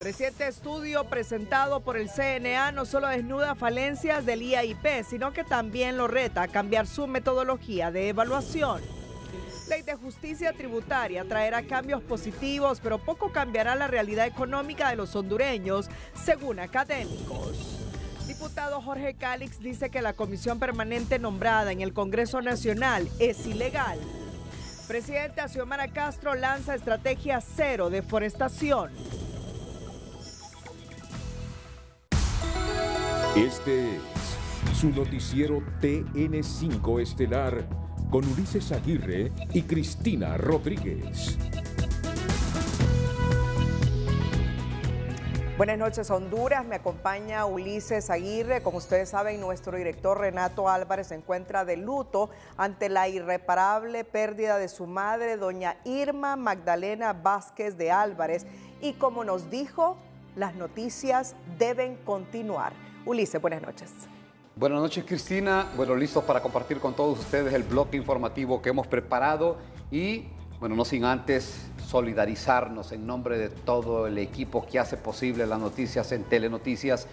Reciente estudio presentado por el CNA no solo desnuda falencias del IAIP, sino que también lo reta a cambiar su metodología de evaluación. Ley de justicia tributaria traerá cambios positivos, pero poco cambiará la realidad económica de los hondureños, según académicos. Diputado Jorge Cálix dice que la comisión permanente nombrada en el Congreso Nacional es ilegal. Presidente Xiomara Castro lanza estrategia cero deforestación. Este es su noticiero TN5 Estelar con Ulises Aguirre y Cristina Rodríguez. Buenas noches Honduras, me acompaña Ulises Aguirre. Como ustedes saben, nuestro director Renato Álvarez se encuentra de luto ante la irreparable pérdida de su madre, doña Irma Magdalena Vázquez de Álvarez. Y como nos dijo, las noticias deben continuar. Ulises, buenas noches. Buenas noches Cristina, bueno, listos para compartir con todos ustedes el bloque informativo que hemos preparado y, bueno, no sin antes solidarizarnos en nombre de todo el equipo que hace posible las noticias en Telenoticias,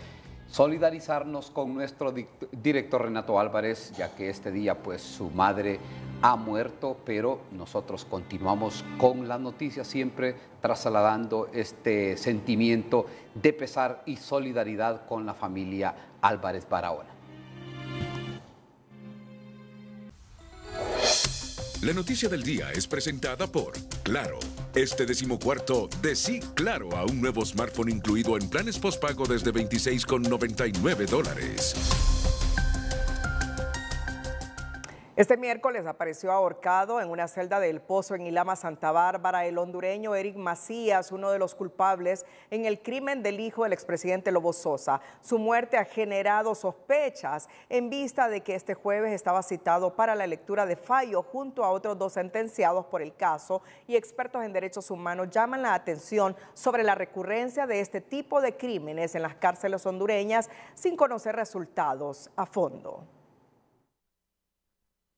solidarizarnos con nuestro director Renato Álvarez, ya que este día pues su madre ha muerto, pero nosotros continuamos con las noticias siempre trasladando este sentimiento de pesar y solidaridad con la familia Álvarez Barahona. La noticia del día es presentada por Claro. Este decimocuarto de sí claro a un nuevo smartphone incluido en planes postpago desde 26,99 dólares. Este miércoles apareció ahorcado en una celda del Pozo en Ilama, Santa Bárbara, el hondureño Eric Macías, uno de los culpables en el crimen del hijo del expresidente Lobo Sosa. Su muerte ha generado sospechas en vista de que este jueves estaba citado para la lectura de fallo junto a otros dos sentenciados por el caso y expertos en derechos humanos llaman la atención sobre la recurrencia de este tipo de crímenes en las cárceles hondureñas sin conocer resultados a fondo.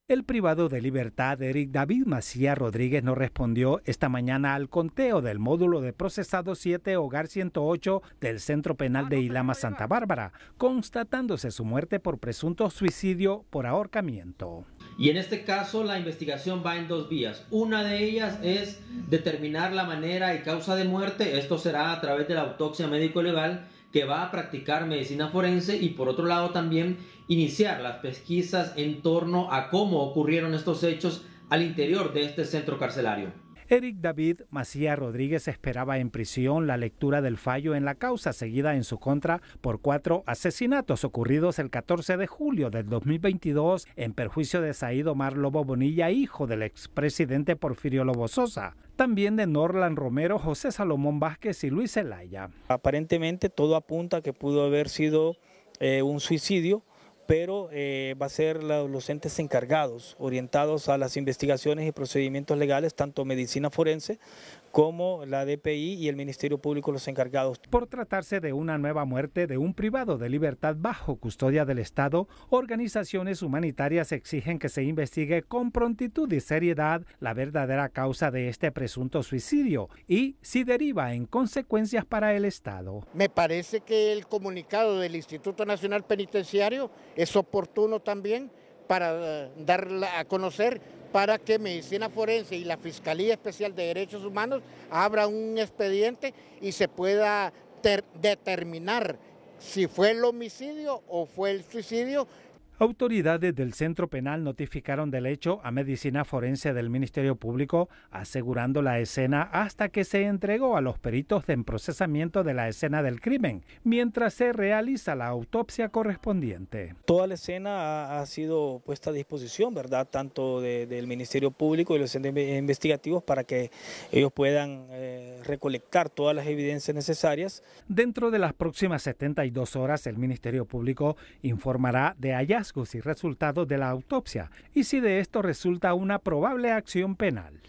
El privado de libertad Eric David Macías Rodríguez no respondió esta mañana al conteo del módulo de procesado 7 Hogar 108 del Centro Penal de Ilama Santa Bárbara, constatándose su muerte por presunto suicidio por ahorcamiento. Y en este caso la investigación va en dos vías. Una de ellas es determinar la manera y causa de muerte. Esto será a través de la autopsia médico-legal que va a practicar medicina forense y por otro lado también iniciar las pesquisas en torno a cómo ocurrieron estos hechos al interior de este centro carcelario. Eric David Macías Rodríguez esperaba en prisión la lectura del fallo en la causa seguida en su contra por cuatro asesinatos ocurridos el 14 de julio del 2022 en perjuicio de Saído Omar Lobo Bonilla, hijo del expresidente Porfirio Lobo Sosa. También de Norland Romero, José Salomón Vázquez y Luis Zelaya. Aparentemente todo apunta a que pudo haber sido eh, un suicidio pero eh, va a ser los entes encargados, orientados a las investigaciones y procedimientos legales, tanto medicina forense como la DPI y el Ministerio Público los encargados. Por tratarse de una nueva muerte de un privado de libertad bajo custodia del Estado, organizaciones humanitarias exigen que se investigue con prontitud y seriedad la verdadera causa de este presunto suicidio y si deriva en consecuencias para el Estado. Me parece que el comunicado del Instituto Nacional Penitenciario es oportuno también para eh, dar a conocer para que Medicina Forense y la Fiscalía Especial de Derechos Humanos abra un expediente y se pueda determinar si fue el homicidio o fue el suicidio Autoridades del centro penal notificaron del hecho a medicina forense del Ministerio Público, asegurando la escena hasta que se entregó a los peritos de procesamiento de la escena del crimen, mientras se realiza la autopsia correspondiente. Toda la escena ha, sido puesta a disposición, ¿verdad? Tanto del Ministerio Público y los investigativos para que ellos puedan eh, recolectar todas las evidencias necesarias. Dentro de las próximas 72 horas, el Ministerio Público informará de hallazgos y resultados de la autopsia y si de esto resulta una probable acción penal.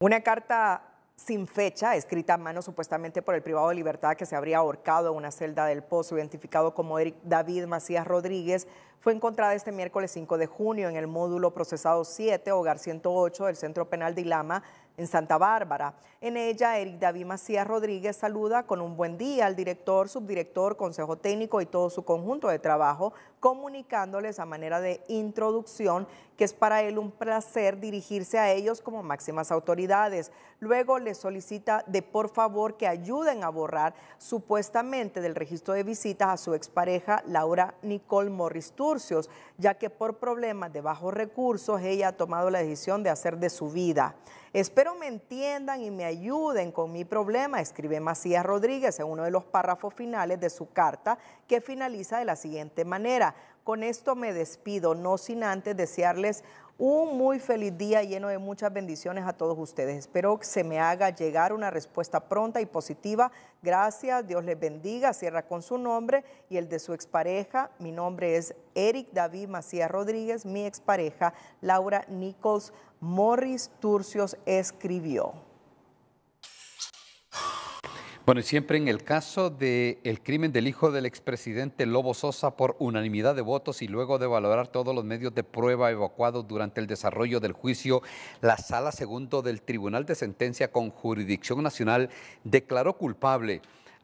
Una carta sin fecha, escrita a mano supuestamente por el privado de libertad que se habría ahorcado en una celda del pozo, identificado como Eric David Macías Rodríguez, fue encontrada este miércoles 5 de junio en el módulo procesado 7, hogar 108 del Centro Penal de Ilama, en Santa Bárbara. En ella, Eric David Macías Rodríguez saluda con un buen día al director, subdirector, consejo técnico y todo su conjunto de trabajo, comunicándoles a manera de introducción que es para él un placer dirigirse a ellos como máximas autoridades. Luego les solicita de por favor que ayuden a borrar supuestamente del registro de visitas a su expareja Laura Nicole Morris Turcios, ya que por problemas de bajos recursos ella ha tomado la decisión de hacer de su vida. Espero me entiendan y me ayuden con mi problema, escribe Macías Rodríguez en uno de los párrafos finales de su carta que finaliza de la siguiente manera. Con esto me despido, no sin antes desearles un muy feliz día lleno de muchas bendiciones a todos ustedes. Espero que se me haga llegar una respuesta pronta y positiva. Gracias, Dios les bendiga. Cierra con su nombre y el de su expareja. Mi nombre es Eric David Macías Rodríguez. Mi expareja, Laura Nichols Morris Turcios, escribió. Bueno, y siempre en el caso del crimen del hijo del expresidente Lobo Sosa por unanimidad de votos y luego de valorar todos los medios de prueba evacuados durante el desarrollo del juicio, la Sala Segundo del Tribunal de Sentencia con Jurisdicción Nacional declaró culpable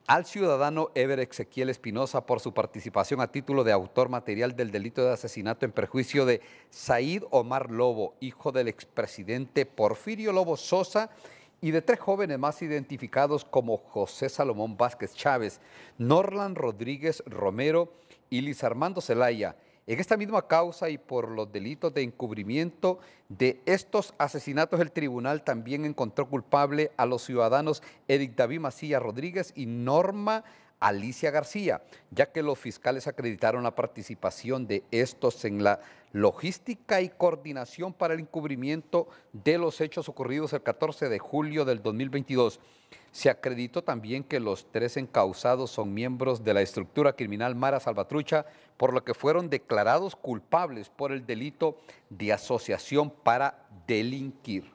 al ciudadano Ever Ezequiel Espinosa por su participación a título de autor material del delito de asesinato en perjuicio de Said Omar Lobo, hijo del expresidente Porfirio Lobo Sosa, y de tres jóvenes más identificados como José Salomón Vázquez Chávez, Norlan Rodríguez Romero y Liz Armando Zelaya. En esta misma causa y por los delitos de encubrimiento de estos asesinatos, el tribunal también encontró culpable a los ciudadanos Eric David Macías Rodríguez y Norma Alicia García, ya que los fiscales acreditaron la participación de estos en la logística y coordinación para el encubrimiento de los hechos ocurridos el 14 de julio del 2022. Se acreditó también que los tres encausados son miembros de la estructura criminal Mara Salvatrucha, por lo que fueron declarados culpables por el delito de asociación para delinquir.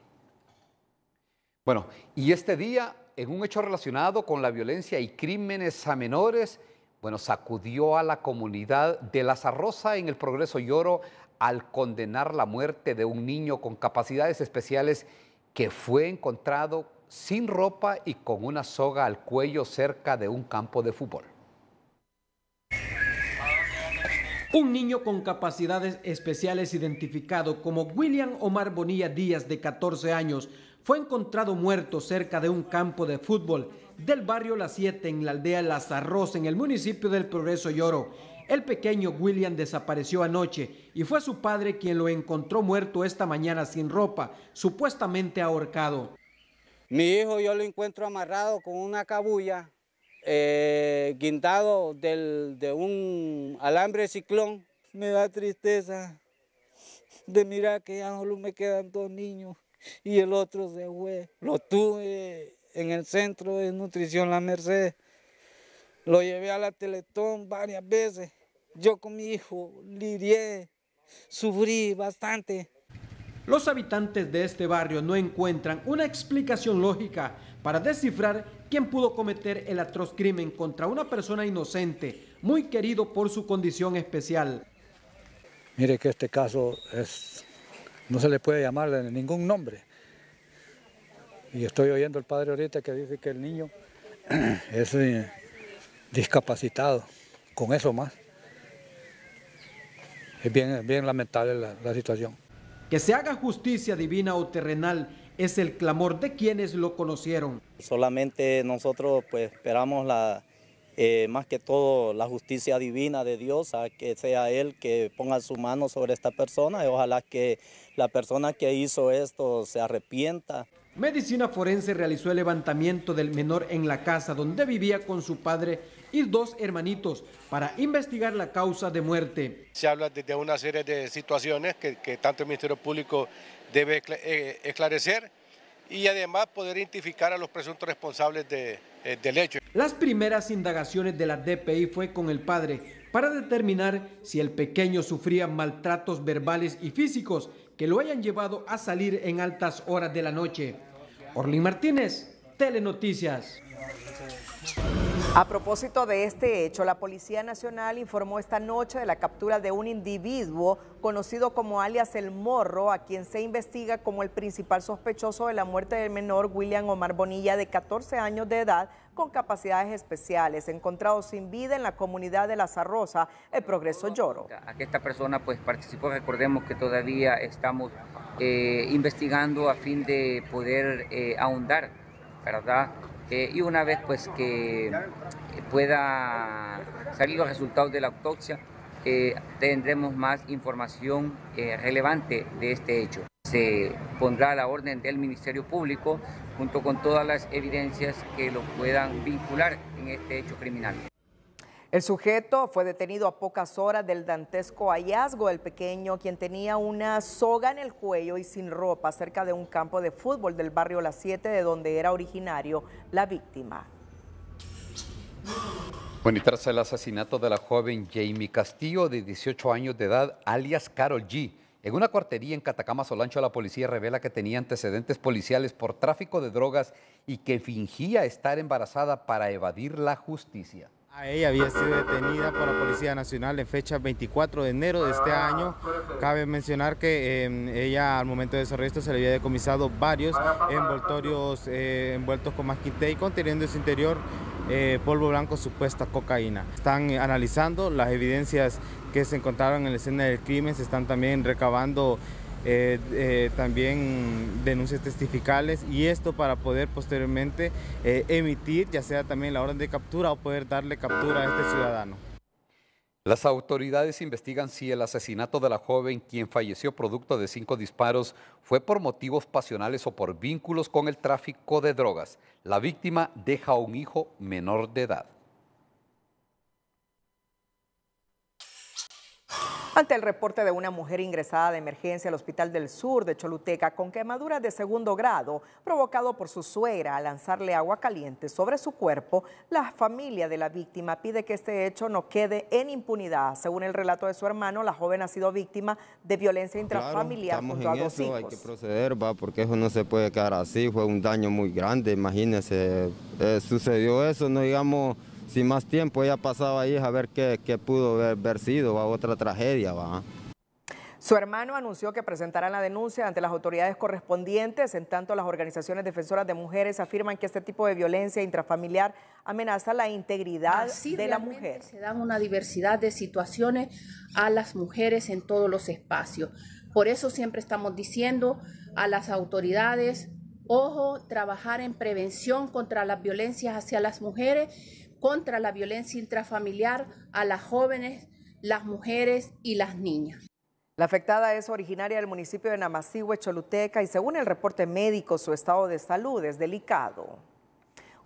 Bueno, y este día en un hecho relacionado con la violencia y crímenes a menores, bueno, sacudió a la comunidad de Las Rosa en el Progreso Lloro al condenar la muerte de un niño con capacidades especiales que fue encontrado sin ropa y con una soga al cuello cerca de un campo de fútbol. Un niño con capacidades especiales identificado como William Omar Bonilla Díaz de 14 años fue encontrado muerto cerca de un campo de fútbol del barrio La Siete en la aldea Las Arroz en el municipio del Progreso Lloro. El pequeño William desapareció anoche y fue su padre quien lo encontró muerto esta mañana sin ropa, supuestamente ahorcado. Mi hijo yo lo encuentro amarrado con una cabulla, eh, guindado de un alambre ciclón. Me da tristeza de mirar que ya solo me quedan dos niños y el otro se fue. Lo tuve en el centro de nutrición La Merced. Lo llevé a la Teletón varias veces. Yo con mi hijo lidié, sufrí bastante. Los habitantes de este barrio no encuentran una explicación lógica para descifrar quién pudo cometer el atroz crimen contra una persona inocente, muy querido por su condición especial. Mire que este caso es no se le puede llamar ningún nombre. Y estoy oyendo al padre ahorita que dice que el niño es discapacitado, con eso más. Es bien, bien lamentable la, la situación. Que se haga justicia divina o terrenal es el clamor de quienes lo conocieron. Solamente nosotros pues esperamos la, eh, más que todo la justicia divina de Dios, a que sea Él que ponga su mano sobre esta persona y ojalá que la persona que hizo esto se arrepienta. Medicina Forense realizó el levantamiento del menor en la casa donde vivía con su padre y dos hermanitos para investigar la causa de muerte. Se habla de una serie de situaciones que, que tanto el Ministerio Público debe eh, esclarecer y además poder identificar a los presuntos responsables de, eh, del hecho. Las primeras indagaciones de la DPI fue con el padre para determinar si el pequeño sufría maltratos verbales y físicos que lo hayan llevado a salir en altas horas de la noche. Orlin Martínez, Telenoticias. A propósito de este hecho, la Policía Nacional informó esta noche de la captura de un individuo conocido como alias El Morro, a quien se investiga como el principal sospechoso de la muerte del menor William Omar Bonilla, de 14 años de edad, con capacidades especiales, encontrado sin vida en la comunidad de La Zarrosa, el Progreso Lloro. A esta persona pues participó, recordemos que todavía estamos eh, investigando a fin de poder eh, ahondar, ¿verdad? Eh, y una vez pues que pueda salir los resultados de la autopsia, eh, tendremos más información eh, relevante de este hecho. Se pondrá a la orden del Ministerio Público junto con todas las evidencias que lo puedan vincular en este hecho criminal. El sujeto fue detenido a pocas horas del dantesco hallazgo del pequeño, quien tenía una soga en el cuello y sin ropa cerca de un campo de fútbol del barrio Las Siete, de donde era originario la víctima. Bueno, y tras el asesinato de la joven Jamie Castillo, de 18 años de edad, alias Carol G., en una cuartería en Catacama, Solancho, la policía revela que tenía antecedentes policiales por tráfico de drogas y que fingía estar embarazada para evadir la justicia. Ella había sido detenida por la Policía Nacional en fecha 24 de enero de este año. Cabe mencionar que eh, ella al momento de su arresto se le había decomisado varios envoltorios eh, envueltos con masquite conteniendo en su interior eh, polvo blanco supuesta cocaína. Están analizando las evidencias que se encontraron en la escena del crimen, se están también recabando eh, eh, también denuncias testificales y esto para poder posteriormente eh, emitir ya sea también la orden de captura o poder darle captura a este ciudadano. Las autoridades investigan si el asesinato de la joven, quien falleció producto de cinco disparos, fue por motivos pasionales o por vínculos con el tráfico de drogas. La víctima deja a un hijo menor de edad. Ante el reporte de una mujer ingresada de emergencia al Hospital del Sur de Choluteca con quemaduras de segundo grado provocado por su suegra al lanzarle agua caliente sobre su cuerpo, la familia de la víctima pide que este hecho no quede en impunidad. Según el relato de su hermano, la joven ha sido víctima de violencia intrafamiliar claro, junto a dos eso, hijos. Hay que proceder, va, porque eso no se puede quedar así, fue un daño muy grande, imagínese, eh, sucedió eso, no digamos si más tiempo ella pasaba ahí a ver qué, qué pudo haber, haber sido, va, otra tragedia, va. Su hermano anunció que presentarán la denuncia ante las autoridades correspondientes, en tanto las organizaciones defensoras de mujeres afirman que este tipo de violencia intrafamiliar amenaza la integridad Así de la mujer. Se dan una diversidad de situaciones a las mujeres en todos los espacios. Por eso siempre estamos diciendo a las autoridades, ojo, trabajar en prevención contra las violencias hacia las mujeres, contra la violencia intrafamiliar a las jóvenes, las mujeres y las niñas. La afectada es originaria del municipio de Namacihue, Choluteca, y según el reporte médico, su estado de salud es delicado.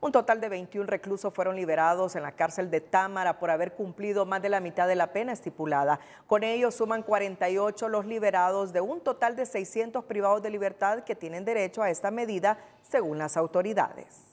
Un total de 21 reclusos fueron liberados en la cárcel de Támara por haber cumplido más de la mitad de la pena estipulada. Con ello suman 48 los liberados de un total de 600 privados de libertad que tienen derecho a esta medida según las autoridades.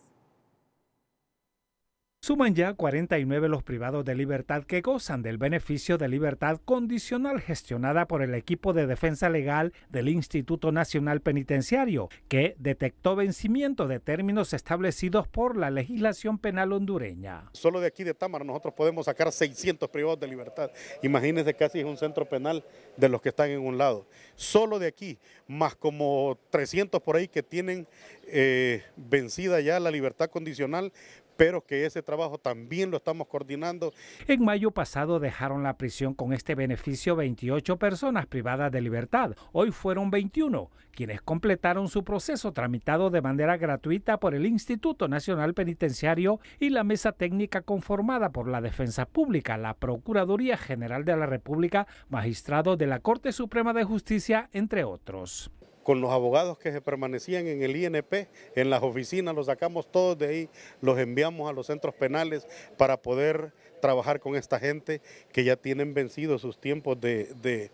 Suman ya 49 los privados de libertad que gozan del beneficio de libertad condicional gestionada por el equipo de defensa legal del Instituto Nacional Penitenciario, que detectó vencimiento de términos establecidos por la legislación penal hondureña. Solo de aquí de Támara nosotros podemos sacar 600 privados de libertad. Imagínense casi es un centro penal de los que están en un lado. Solo de aquí, más como 300 por ahí que tienen eh, vencida ya la libertad condicional, pero que ese trabajo también lo estamos coordinando. En mayo pasado dejaron la prisión con este beneficio 28 personas privadas de libertad. Hoy fueron 21 quienes completaron su proceso tramitado de manera gratuita por el Instituto Nacional Penitenciario y la mesa técnica conformada por la Defensa Pública, la Procuraduría General de la República, magistrados de la Corte Suprema de Justicia, entre otros con los abogados que se permanecían en el INP, en las oficinas, los sacamos todos de ahí, los enviamos a los centros penales para poder trabajar con esta gente que ya tienen vencidos sus tiempos de,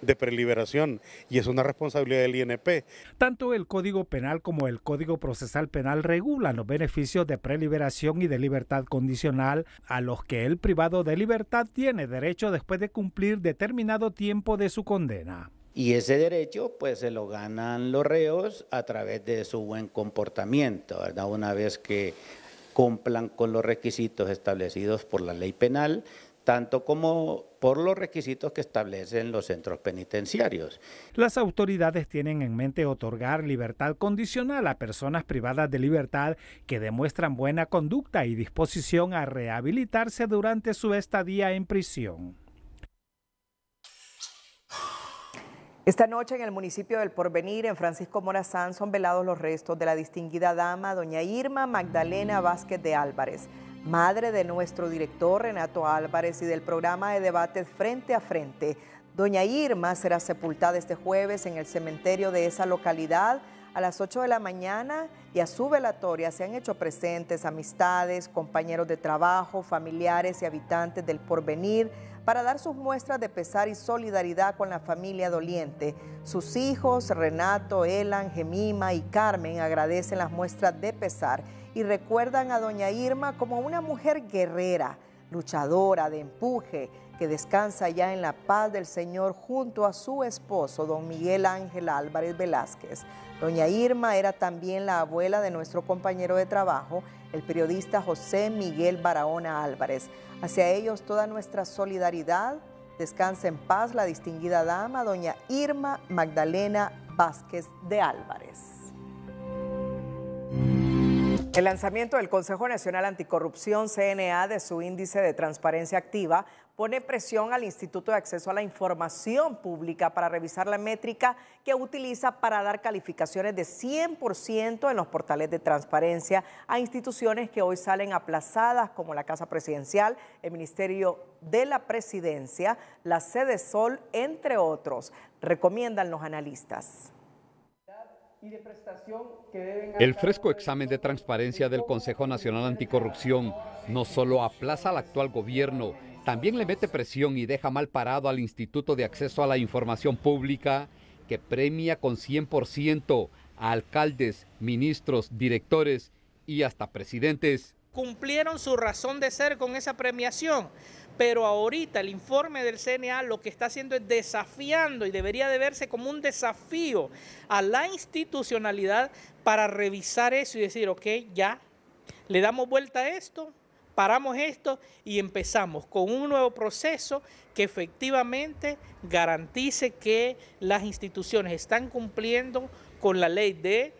de preliberación y es una responsabilidad del INP. Tanto el Código Penal como el Código Procesal Penal regulan los beneficios de preliberación y de libertad condicional a los que el privado de libertad tiene derecho después de cumplir determinado tiempo de su condena. Y ese derecho pues se lo ganan los reos a través de su buen comportamiento, ¿verdad? Una vez que cumplan con los requisitos establecidos por la ley penal, tanto como por los requisitos que establecen los centros penitenciarios. Las autoridades tienen en mente otorgar libertad condicional a personas privadas de libertad que demuestran buena conducta y disposición a rehabilitarse durante su estadía en prisión. Esta noche en el municipio del Porvenir, en Francisco Morazán, son velados los restos de la distinguida dama doña Irma Magdalena Vázquez de Álvarez, madre de nuestro director Renato Álvarez y del programa de debates Frente a Frente. Doña Irma será sepultada este jueves en el cementerio de esa localidad a las 8 de la mañana y a su velatoria se han hecho presentes amistades, compañeros de trabajo, familiares y habitantes del Porvenir, para dar sus muestras de pesar y solidaridad con la familia doliente. Sus hijos, Renato, Elan, Gemima y Carmen, agradecen las muestras de pesar y recuerdan a doña Irma como una mujer guerrera, luchadora, de empuje, que descansa ya en la paz del Señor junto a su esposo, don Miguel Ángel Álvarez Velázquez. Doña Irma era también la abuela de nuestro compañero de trabajo, el periodista José Miguel Barahona Álvarez. Hacia ellos toda nuestra solidaridad. Descansa en paz la distinguida dama, doña Irma Magdalena Vázquez de Álvarez. El lanzamiento del Consejo Nacional Anticorrupción, CNA, de su índice de transparencia activa pone presión al Instituto de Acceso a la Información Pública para revisar la métrica que utiliza para dar calificaciones de 100% en los portales de transparencia a instituciones que hoy salen aplazadas como la Casa Presidencial, el Ministerio de la Presidencia, la Sede Sol, entre otros, recomiendan los analistas. El fresco examen de transparencia del Consejo Nacional Anticorrupción no solo aplaza al actual gobierno, también le mete presión y deja mal parado al Instituto de Acceso a la Información Pública, que premia con 100% a alcaldes, ministros, directores y hasta presidentes. Cumplieron su razón de ser con esa premiación, pero ahorita el informe del CNA lo que está haciendo es desafiando y debería de verse como un desafío a la institucionalidad para revisar eso y decir, ok, ya, le damos vuelta a esto, paramos esto y empezamos con un nuevo proceso que efectivamente garantice que las instituciones están cumpliendo con la ley de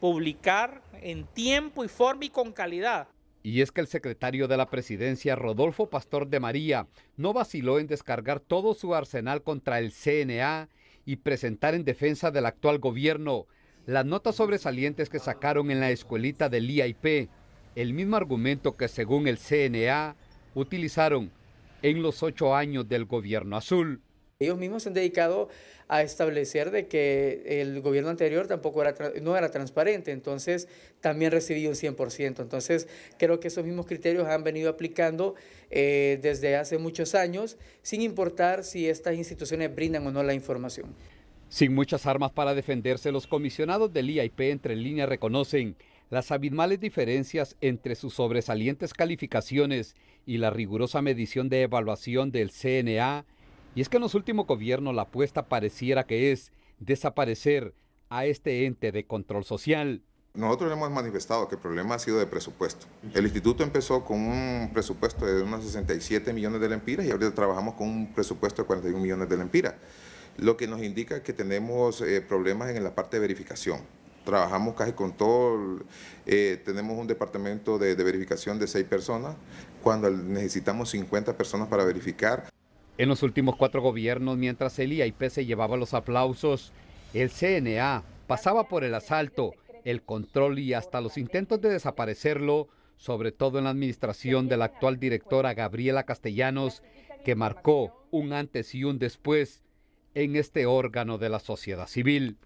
publicar en tiempo y forma y con calidad. Y es que el secretario de la presidencia, Rodolfo Pastor de María, no vaciló en descargar todo su arsenal contra el CNA y presentar en defensa del actual gobierno las notas sobresalientes que sacaron en la escuelita del IAIP el mismo argumento que según el CNA utilizaron en los ocho años del gobierno azul. Ellos mismos se han dedicado a establecer de que el gobierno anterior tampoco era, no era transparente, entonces también recibió un 100%. Entonces creo que esos mismos criterios han venido aplicando eh, desde hace muchos años, sin importar si estas instituciones brindan o no la información. Sin muchas armas para defenderse, los comisionados del IAIP entre líneas reconocen las abismales diferencias entre sus sobresalientes calificaciones y la rigurosa medición de evaluación del CNA, y es que en los últimos gobiernos la apuesta pareciera que es desaparecer a este ente de control social. Nosotros hemos manifestado que el problema ha sido de presupuesto. El instituto empezó con un presupuesto de unos 67 millones de lempiras y ahorita trabajamos con un presupuesto de 41 millones de lempiras, lo que nos indica que tenemos eh, problemas en la parte de verificación trabajamos casi con todo, eh, tenemos un departamento de, verificación de seis personas, cuando necesitamos 50 personas para verificar. En los últimos cuatro gobiernos, mientras el IAIP se llevaba los aplausos, el CNA pasaba por el asalto, el control y hasta los intentos de desaparecerlo, sobre todo en la administración de la actual directora Gabriela Castellanos, que marcó un antes y un después en este órgano de la sociedad civil.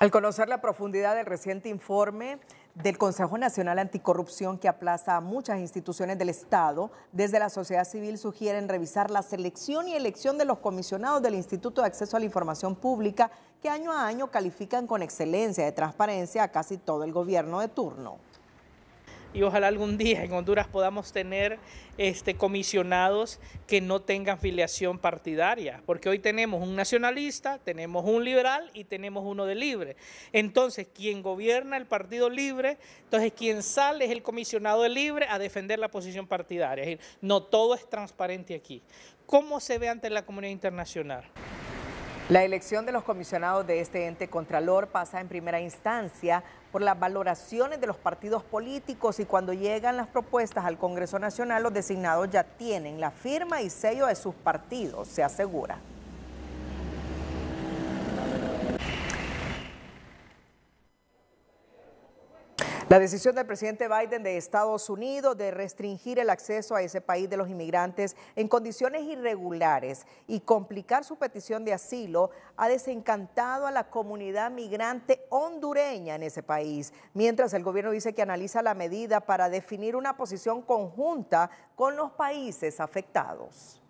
Al conocer la profundidad del reciente informe del Consejo Nacional Anticorrupción que aplaza a muchas instituciones del Estado, desde la sociedad civil sugieren revisar la selección y elección de los comisionados del Instituto de Acceso a la Información Pública que año a año califican con excelencia de transparencia a casi todo el gobierno de turno. Y ojalá algún día en Honduras podamos tener este, comisionados que no tengan filiación partidaria, porque hoy tenemos un nacionalista, tenemos un liberal y tenemos uno de libre. Entonces, quien gobierna el Partido Libre, entonces quien sale es el comisionado de libre a defender la posición partidaria. Es decir, no todo es transparente aquí. ¿Cómo se ve ante la comunidad internacional? La elección de los comisionados de este ente Contralor pasa en primera instancia por las valoraciones de los partidos políticos y cuando llegan las propuestas al Congreso Nacional, los designados ya tienen la firma y sello de sus partidos, se asegura. La decisión del presidente Biden de Estados Unidos de restringir el acceso a ese país de los inmigrantes en condiciones irregulares y complicar su petición de asilo ha desencantado a la comunidad migrante hondureña en ese país, mientras el gobierno dice que analiza la medida para definir una posición conjunta con los países afectados.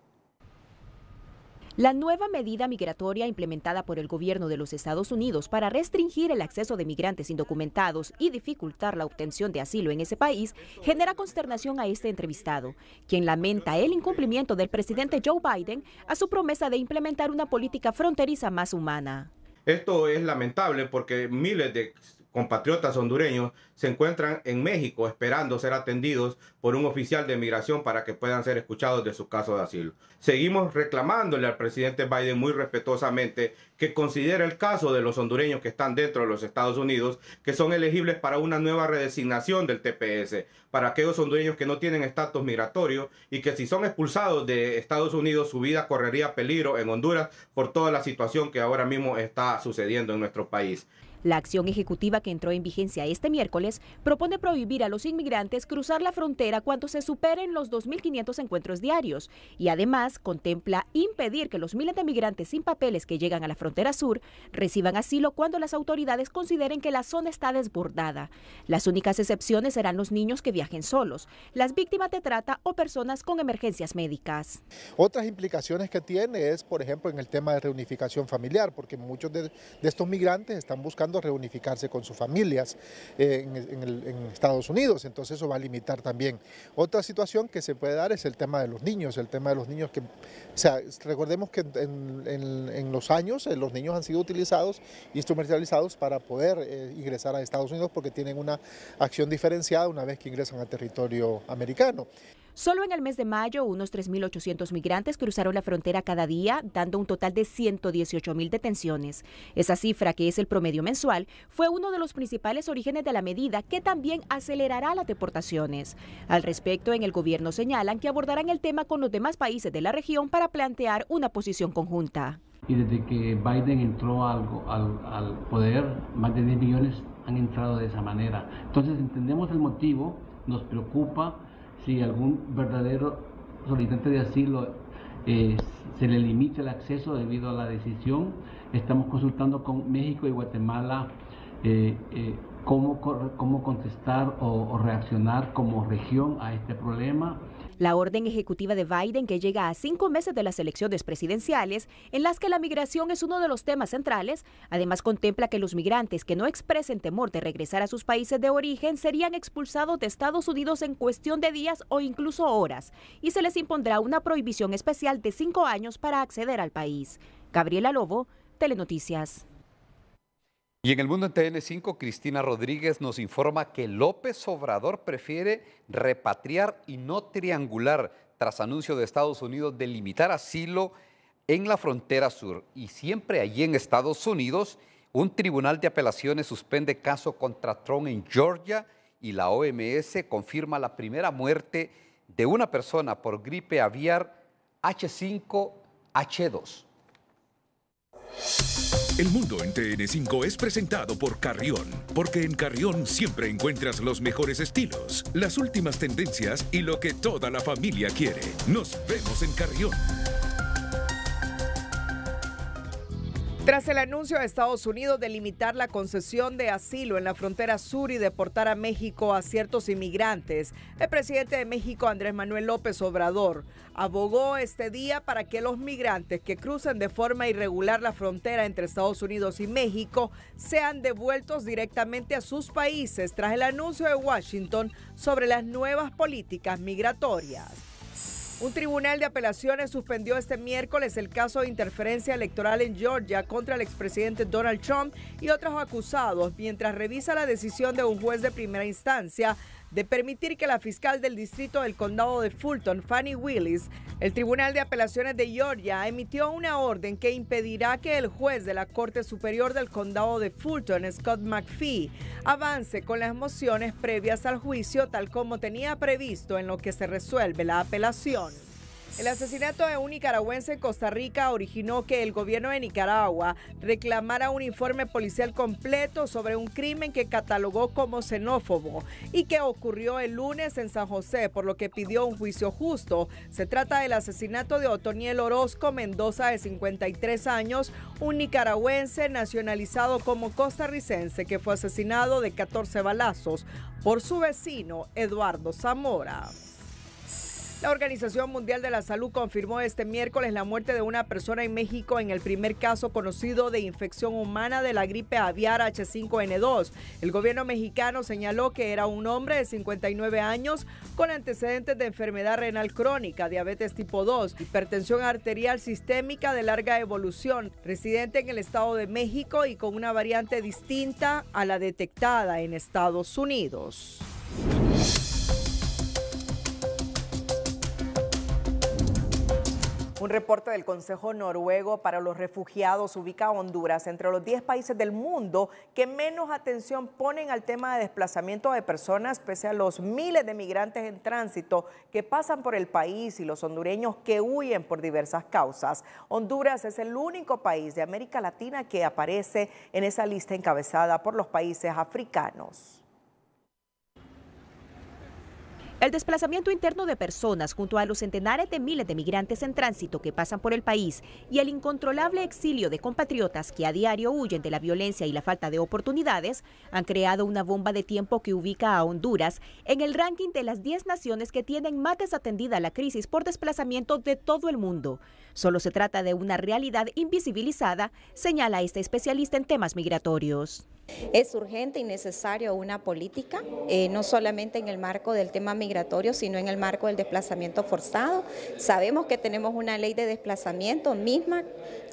La nueva medida migratoria implementada por el gobierno de los Estados Unidos para restringir el acceso de migrantes indocumentados y dificultar la obtención de asilo en ese país genera consternación a este entrevistado, quien lamenta el incumplimiento del presidente Joe Biden a su promesa de implementar una política fronteriza más humana. Esto es lamentable porque miles de compatriotas hondureños se encuentran en México esperando ser atendidos por un oficial de migración para que puedan ser escuchados de su caso de asilo. Seguimos reclamándole al presidente Biden muy respetuosamente que considere el caso de los hondureños que están dentro de los Estados Unidos, que son elegibles para una nueva redesignación del TPS, para aquellos hondureños que no tienen estatus migratorio y que si son expulsados de Estados Unidos su vida correría peligro en Honduras por toda la situación que ahora mismo está sucediendo en nuestro país. La acción ejecutiva que entró en vigencia este miércoles propone prohibir a los inmigrantes cruzar la frontera cuando se superen los 2.500 encuentros diarios y además contempla impedir que los miles de migrantes sin papeles que llegan a la frontera sur reciban asilo cuando las autoridades consideren que la zona está desbordada. Las únicas excepciones serán los niños que viajen solos, las víctimas de trata o personas con emergencias médicas. Otras implicaciones que tiene es, por ejemplo, en el tema de reunificación familiar, porque muchos de, de estos migrantes están buscando reunificarse con sus familias eh, en, Estados Unidos, entonces eso va a limitar también. Otra situación que se puede dar es el tema de los niños, el tema de los niños que, o sea, recordemos que en, los años eh, los niños han sido utilizados, instrumentalizados para poder eh, ingresar a Estados Unidos porque tienen una acción diferenciada una vez que ingresan a territorio americano. Solo en el mes de mayo, unos 3.800 migrantes cruzaron la frontera cada día, dando un total de 118.000 detenciones. Esa cifra, que es el promedio mensual, fue uno de los principales orígenes de la medida que también acelerará las deportaciones. Al respecto, en el gobierno señalan que abordarán el tema con los demás países de la región para plantear una posición conjunta. Y desde que Biden entró al, al poder, más de 10 millones han entrado de esa manera. Entonces entendemos el motivo, nos preocupa si algún verdadero solicitante de asilo eh, se le limite el acceso debido a la decisión. Estamos consultando con México y Guatemala eh, eh, cómo, cómo contestar o reaccionar como región a este problema. La orden ejecutiva de Biden, que llega a cinco meses de las elecciones presidenciales, en las que la migración es uno de los temas centrales, además contempla que los migrantes que no expresen temor de regresar a sus países de origen serían expulsados de Estados Unidos en cuestión de días o incluso horas, y se les impondrá una prohibición especial de cinco años para acceder al país. Gabriela Lobo, Telenoticias. Y en el mundo en TN5, Cristina Rodríguez nos informa que López Obrador prefiere repatriar y no triangular tras anuncio de Estados Unidos de limitar asilo en la frontera sur. Y siempre allí en Estados Unidos, un tribunal de apelaciones suspende caso contra Trump en Georgia y la OMS confirma la primera muerte de una persona por gripe aviar H5H2. El mundo en TN5 es presentado por Carrión, porque en Carrión siempre encuentras los mejores estilos, las últimas tendencias y lo que toda la familia quiere. Nos vemos en Carrión. Tras el anuncio de Estados Unidos de limitar la concesión de asilo en la frontera sur y deportar a México a ciertos inmigrantes, el presidente de México, Andrés Manuel López Obrador, abogó este día para que los migrantes que crucen de forma irregular la frontera entre Estados Unidos y México sean devueltos directamente a sus países tras el anuncio de Washington sobre las nuevas políticas migratorias. Un tribunal de apelaciones suspendió este miércoles el caso de interferencia electoral en Georgia contra el expresidente Donald Trump y otros acusados mientras revisa la decisión de un juez de primera instancia de permitir que la fiscal del distrito del condado de Fulton, Fanny Willis, el Tribunal de Apelaciones de Georgia emitió una orden que impedirá que el juez de la Corte Superior del condado de Fulton, Scott McPhee, avance con las mociones previas al juicio tal como tenía previsto en lo que se resuelve la apelación. El asesinato de un nicaragüense en Costa Rica originó que el gobierno de Nicaragua reclamara un informe policial completo sobre un crimen que catalogó como xenófobo y que ocurrió el lunes en San José, por lo que pidió un juicio justo. Se trata del asesinato de Otoniel Orozco Mendoza, de 53 años, un nicaragüense nacionalizado como costarricense que fue asesinado de 14 balazos por su vecino Eduardo Zamora. La Organización Mundial de la Salud confirmó este miércoles la muerte de una persona en México en el primer caso conocido de infección humana de la gripe aviar H5N2. El gobierno mexicano señaló que era un hombre de 59 años con antecedentes de enfermedad renal crónica, diabetes tipo 2, hipertensión arterial sistémica de larga evolución, residente en el Estado de México y con una variante distinta a la detectada en Estados Unidos. Un reporte del Consejo Noruego para los Refugiados ubica a Honduras entre los 10 países del mundo que menos atención ponen al tema de desplazamiento de personas pese a los miles de migrantes en tránsito que pasan por el país y los hondureños que huyen por diversas causas. Honduras es el único país de América Latina que aparece en esa lista encabezada por los países africanos. El desplazamiento interno de personas junto a los centenares de miles de migrantes en tránsito que pasan por el país y el incontrolable exilio de compatriotas que a diario huyen de la violencia y la falta de oportunidades han creado una bomba de tiempo que ubica a Honduras en el ranking de las 10 naciones que tienen más desatendida la crisis por desplazamiento de todo el mundo. Solo se trata de una realidad invisibilizada, señala este especialista en temas migratorios. Es urgente y necesario una política, eh, no solamente en el marco del tema migratorio, sino en el marco del desplazamiento forzado. Sabemos que tenemos una ley de desplazamiento misma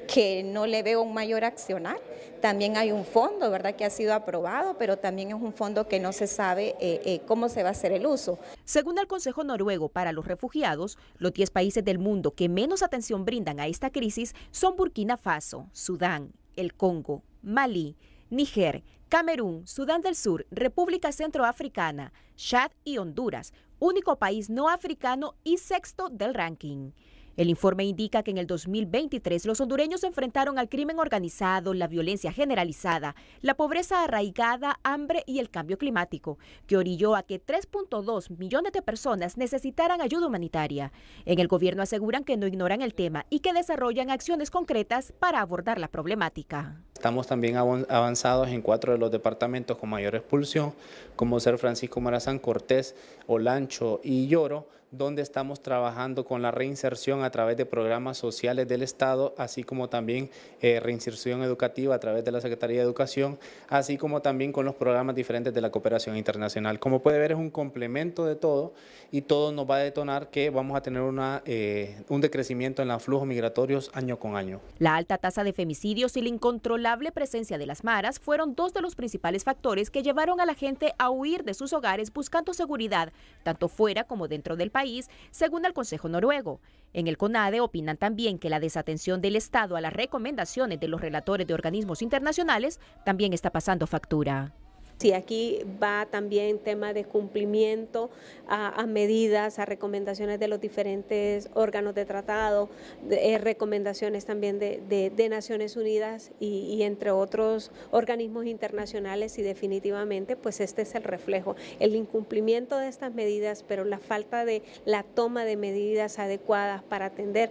que no le veo un mayor accionar. También hay un fondo, ¿verdad?, que ha sido aprobado, pero también es un fondo que no se sabe eh, eh, cómo se va a hacer el uso. Según el Consejo Noruego para los Refugiados, los 10 países del mundo que menos atención brindan a esta crisis son Burkina Faso, Sudán, el Congo, Malí, Níger, Camerún, Sudán del Sur, República Centroafricana, Chad y Honduras, único país no africano y sexto del ranking. El informe indica que en el 2023 los hondureños se enfrentaron al crimen organizado, la violencia generalizada, la pobreza arraigada, hambre y el cambio climático, que orilló a que 3.2 millones de personas necesitaran ayuda humanitaria. En el gobierno aseguran que no ignoran el tema y que desarrollan acciones concretas para abordar la problemática. Estamos también avanzados en cuatro de los departamentos con mayor expulsión, como ser Francisco Morazán, Cortés, Olancho y Lloro, donde estamos trabajando con la reinserción a través de programas sociales del Estado, así como también eh, reinserción educativa a través de la Secretaría de Educación, así como también con los programas diferentes de la cooperación internacional. Como puede ver, es un complemento de todo y todo nos va a detonar que vamos a tener una, eh, un decrecimiento en los flujos migratorios año con año. La alta tasa de femicidios y la incontrolable presencia de las maras fueron dos de los principales factores que llevaron a la gente a huir de sus hogares buscando seguridad, tanto fuera como dentro del país, según el Consejo Noruego. En el CONADE opinan también que la desatención del Estado a las recomendaciones de los relatores de organismos internacionales también está pasando factura. Sí, aquí va también tema de cumplimiento a, medidas, a recomendaciones de los diferentes órganos de tratado, eh, recomendaciones también de, Naciones Unidas y, entre otros organismos internacionales y definitivamente pues este es el reflejo, el incumplimiento de estas medidas, pero la falta de la toma de medidas adecuadas para atender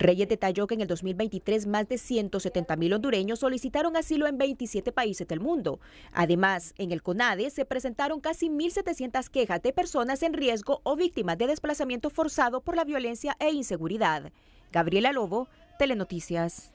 Reyes detalló que en el 2023 más de 170 mil hondureños solicitaron asilo en 27 países del mundo. Además, en el CONADE se presentaron casi 1.700 quejas de personas en riesgo o víctimas de desplazamiento forzado por la violencia e inseguridad. Gabriela Lobo, Telenoticias.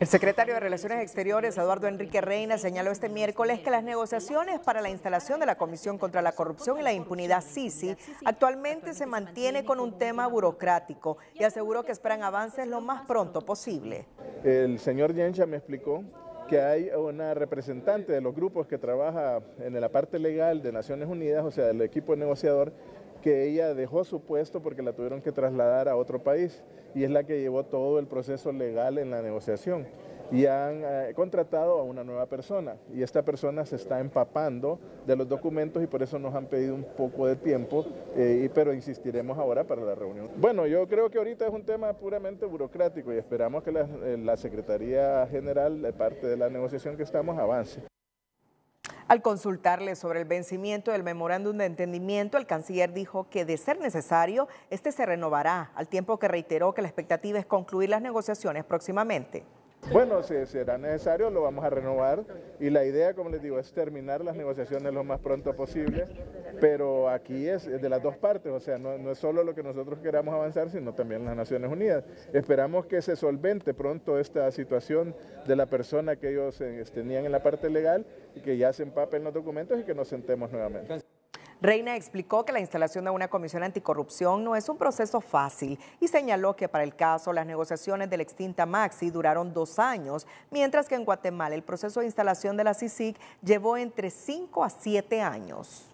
El secretario de Relaciones Exteriores, Eduardo Enrique Reina, señaló este miércoles que las negociaciones para la instalación de la Comisión contra la Corrupción y la Impunidad, CICI, actualmente se mantiene con un tema burocrático y aseguró que esperan avances lo más pronto posible. El señor Yencha me explicó que hay una representante de los grupos que trabaja en la parte legal de Naciones Unidas, o sea, del equipo negociador, que ella dejó su puesto porque la tuvieron que trasladar a otro país y es la que llevó todo el proceso legal en la negociación. Y han eh, contratado a una nueva persona y esta persona se está empapando de los documentos y por eso nos han pedido un poco de tiempo, eh, y, pero insistiremos ahora para la reunión. Bueno, yo creo que ahorita es un tema puramente burocrático y esperamos que la, eh, la Secretaría General, de parte de la negociación que estamos, avance. Al consultarle sobre el vencimiento del memorándum de entendimiento, el canciller dijo que de ser necesario, este se renovará, al tiempo que reiteró que la expectativa es concluir las negociaciones próximamente. Bueno, si será necesario, lo vamos a renovar y la idea, como les digo, es terminar las negociaciones lo más pronto posible, pero aquí es de las dos partes, o sea, no, es solo lo que nosotros queramos avanzar, sino también las Naciones Unidas. Esperamos que se solvente pronto esta situación de la persona que ellos eh, tenían en la parte legal y que ya se empapen los documentos y que nos sentemos nuevamente. Reina explicó que la instalación de una comisión anticorrupción no es un proceso fácil y señaló que para el caso las negociaciones de la extinta Maxi duraron dos años, mientras que en Guatemala el proceso de instalación de la CICIC llevó entre cinco a siete años.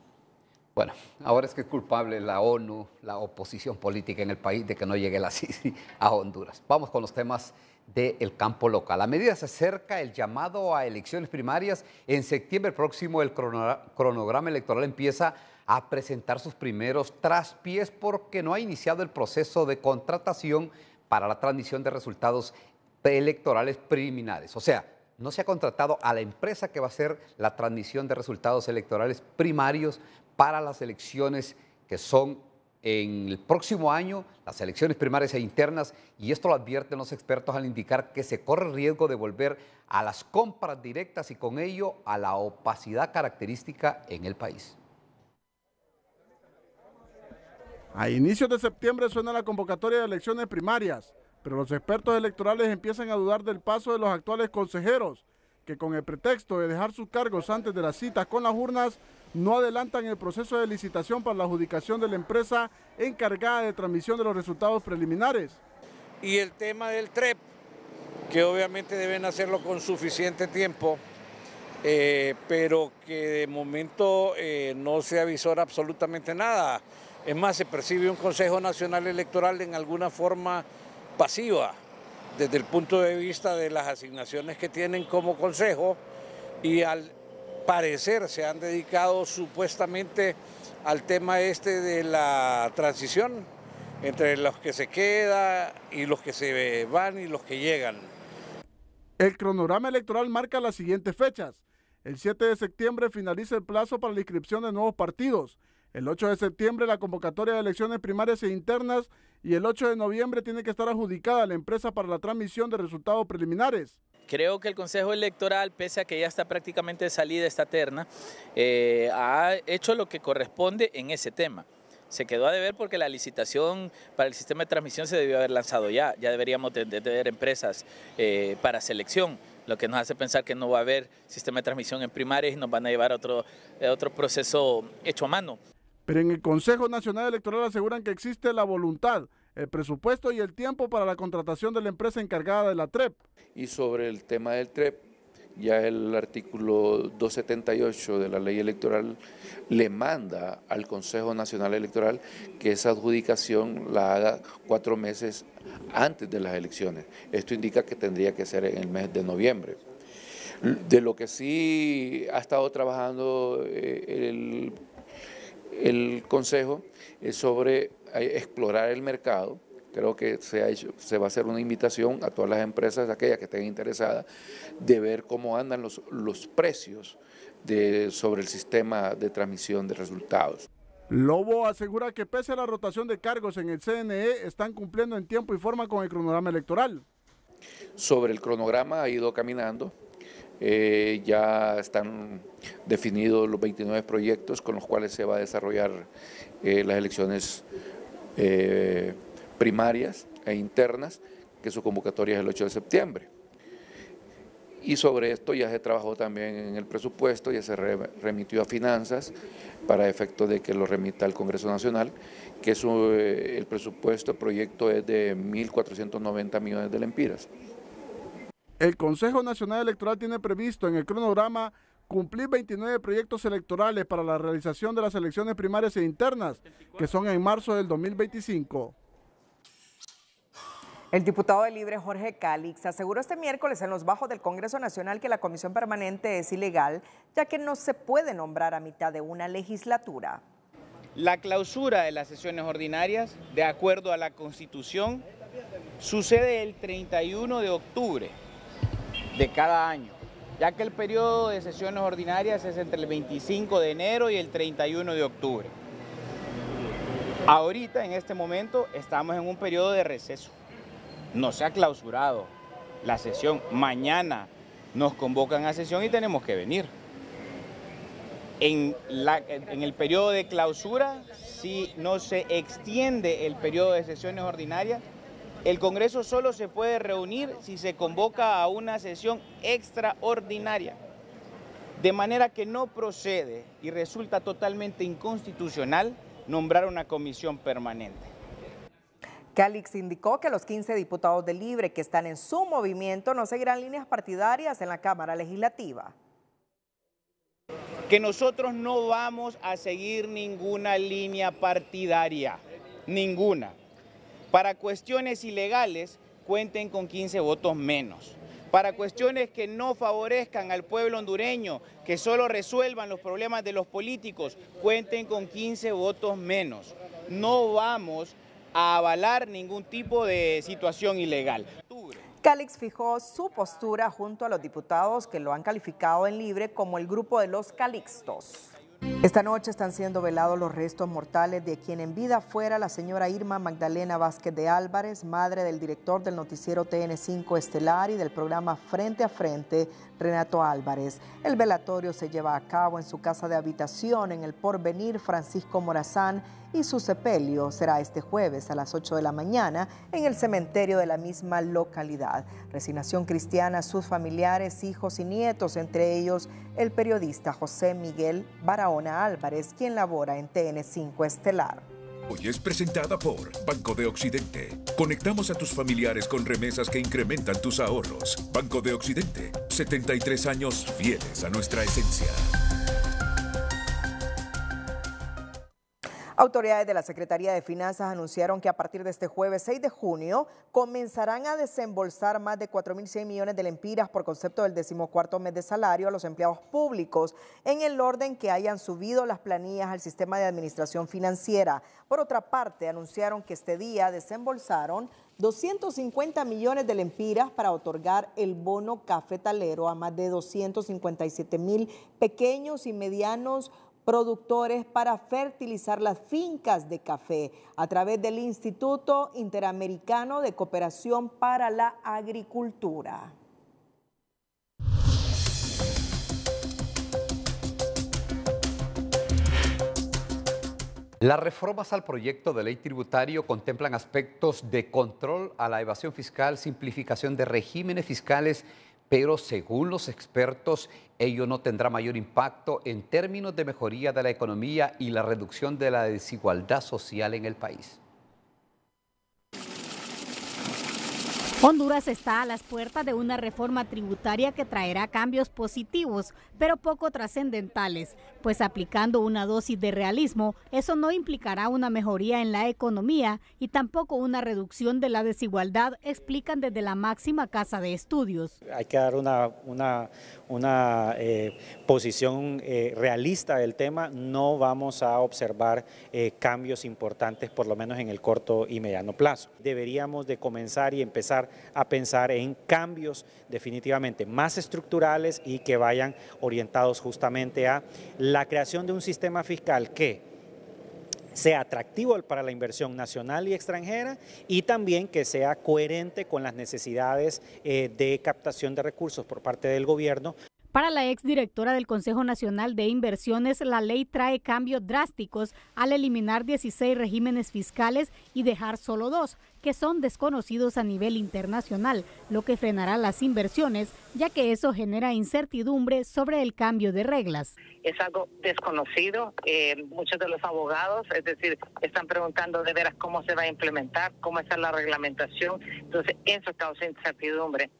Bueno, ahora es que es culpable la ONU, la oposición política en el país de que no llegue la CICI a Honduras. Vamos con los temas del campo local. A medida se acerca el llamado a elecciones primarias, en septiembre próximo el cronograma electoral empieza a presentar sus primeros traspiés porque no ha iniciado el proceso de contratación para la transmisión de resultados electorales preliminares. O sea, no se ha contratado a la empresa que va a hacer la transmisión de resultados electorales primarios para las elecciones que son en el próximo año, las elecciones primarias e internas, y esto lo advierten los expertos al indicar que se corre riesgo de volver a las compras directas y con ello a la opacidad característica en el país. A inicios de septiembre suena la convocatoria de elecciones primarias, pero los expertos electorales empiezan a dudar del paso de los actuales consejeros, que con el pretexto de dejar sus cargos antes de las citas con las urnas, no adelantan el proceso de licitación para la adjudicación de la empresa encargada de transmisión de los resultados preliminares. Y el tema del TREP, que obviamente deben hacerlo con suficiente tiempo, eh, pero que de momento eh, no se avisora absolutamente nada. Es más, se percibe un Consejo Nacional Electoral en alguna forma pasiva desde el punto de vista de las asignaciones que tienen como consejo y al parecer se han dedicado supuestamente al tema este de la transición entre los que se queda y los que se van y los que llegan. El cronograma electoral marca las siguientes fechas. El 7 de septiembre finaliza el plazo para la inscripción de nuevos partidos. El 8 de septiembre la convocatoria de elecciones primarias e internas y el 8 de noviembre tiene que estar adjudicada la empresa para la transmisión de resultados preliminares. Creo que el Consejo Electoral, pese a que ya está prácticamente de salida esta terna, eh, ha hecho lo que corresponde en ese tema. Se quedó a deber porque la licitación para el sistema de transmisión se debió haber lanzado ya. Ya deberíamos tener empresas eh, para selección lo que nos hace pensar que no va a haber sistema de transmisión en primarias y nos van a llevar otro, a otro proceso hecho a mano. Pero en el Consejo Nacional Electoral aseguran que existe la voluntad, el presupuesto y el tiempo para la contratación de la empresa encargada de la TREP. Y sobre el tema del TREP, ya el artículo 278 de la ley electoral le manda al Consejo Nacional Electoral que esa adjudicación la haga cuatro meses antes de las elecciones. Esto indica que tendría que ser en el mes de noviembre. De lo que sí ha estado trabajando eh, el el Consejo es sobre eh, explorar el mercado. Creo que se, ha hecho, se va a hacer una invitación a todas las empresas, aquellas que estén interesadas, de ver cómo andan los, los precios de, sobre el sistema de transmisión de resultados. Lobo asegura que pese a la rotación de cargos en el CNE, están cumpliendo en tiempo y forma con el cronograma electoral. Sobre el cronograma ha ido caminando, eh, ya están definidos los 29 proyectos con los cuales se va a desarrollar eh, las elecciones eh, primarias e internas, que su convocatoria es el 8 de septiembre. Y sobre esto ya se trabajó también en el presupuesto, ya se remitió a finanzas para efecto de que lo remita al Congreso Nacional, que es el presupuesto, el proyecto es de 1.490 millones de lempiras. El Consejo Nacional Electoral tiene previsto en el cronograma cumplir 29 proyectos electorales para la realización de las elecciones primarias e internas, que son en marzo del 2025. El diputado de Libre Jorge Calix aseguró este miércoles en los bajos del Congreso Nacional que la comisión permanente es ilegal, ya que no se puede nombrar a mitad de una legislatura. La clausura de las sesiones ordinarias, de acuerdo a la Constitución, sucede el 31 de octubre de cada año, ya que el periodo de sesiones ordinarias es entre el 25 de enero y el 31 de octubre. Ahorita, en este momento, estamos en un periodo de receso. No se ha clausurado la sesión. Mañana nos convocan a sesión y tenemos que venir. En, en el periodo de clausura, si no se extiende el periodo de sesiones ordinarias, el Congreso solo se puede reunir si se convoca a una sesión extraordinaria. De manera que no procede y resulta totalmente inconstitucional nombrar una comisión permanente. Calix indicó que los 15 diputados de Libre que están en su movimiento no seguirán líneas partidarias en la Cámara Legislativa. Que nosotros no vamos a seguir ninguna línea partidaria, ninguna para cuestiones ilegales cuenten con 15 votos menos. Para cuestiones que no favorezcan al pueblo hondureño, que solo resuelvan los problemas de los políticos, cuenten con 15 votos menos. No vamos a avalar ningún tipo de situación ilegal. Calix fijó su postura junto a los diputados que lo han calificado en libre como el grupo de los Calixtos. Esta noche están siendo velados los restos mortales de quien en vida fuera la señora Irma Magdalena Vázquez de Álvarez, madre del director del noticiero TN5 Estelar y del programa Frente a Frente, Renato Álvarez. El velatorio se lleva a cabo en su casa de habitación en el Porvenir Francisco Morazán y su sepelio será este jueves a las 8 de la mañana en el cementerio de la misma localidad. Resignación cristiana sus familiares, hijos y nietos, entre ellos el periodista José Miguel Barahona Álvarez, quien labora en TN5 Estelar. Hoy es presentada por Banco de Occidente. Conectamos a tus familiares con remesas que incrementan tus ahorros. Banco de Occidente, 73 años fieles a nuestra esencia. Autoridades de la Secretaría de Finanzas anunciaron que a partir de este jueves 6 de junio comenzarán a desembolsar más de 4.100 millones de lempiras por concepto del decimocuarto mes de salario a los empleados públicos en el orden que hayan subido las planillas al sistema de administración financiera. Por otra parte, anunciaron que este día desembolsaron 250 millones de lempiras para otorgar el bono cafetalero a más de 257 mil pequeños y medianos productores para fertilizar las fincas de café a través del Instituto Interamericano de Cooperación para la Agricultura. Las reformas al proyecto de ley tributario contemplan aspectos de control a la evasión fiscal, simplificación de regímenes fiscales pero según los expertos, ello no tendrá mayor impacto en términos de mejoría de la economía y la reducción de la desigualdad social en el país. Honduras está a las puertas de una reforma tributaria que traerá cambios positivos, pero poco trascendentales, pues aplicando una dosis de realismo, eso no implicará una mejoría en la economía y tampoco una reducción de la desigualdad, explican desde la máxima casa de estudios. Hay que dar una, una, una eh, posición eh, realista del tema, no vamos a observar eh, cambios importantes, por lo menos en el corto y mediano plazo. Deberíamos de comenzar y empezar a pensar en cambios definitivamente más estructurales y que vayan orientados justamente a la creación de un sistema fiscal que sea atractivo para la inversión nacional y extranjera y también que sea coherente con las necesidades eh, de captación de recursos por parte del gobierno. Para la exdirectora del Consejo Nacional de Inversiones, la ley trae cambios drásticos al eliminar 16 regímenes fiscales y dejar solo dos, que son desconocidos a nivel internacional, lo que frenará las inversiones, ya que eso genera incertidumbre sobre el cambio de reglas. Es algo desconocido. Eh, muchos de los abogados, es decir, están preguntando de veras cómo se va a implementar, cómo está la reglamentación. Entonces, eso causa incertidumbre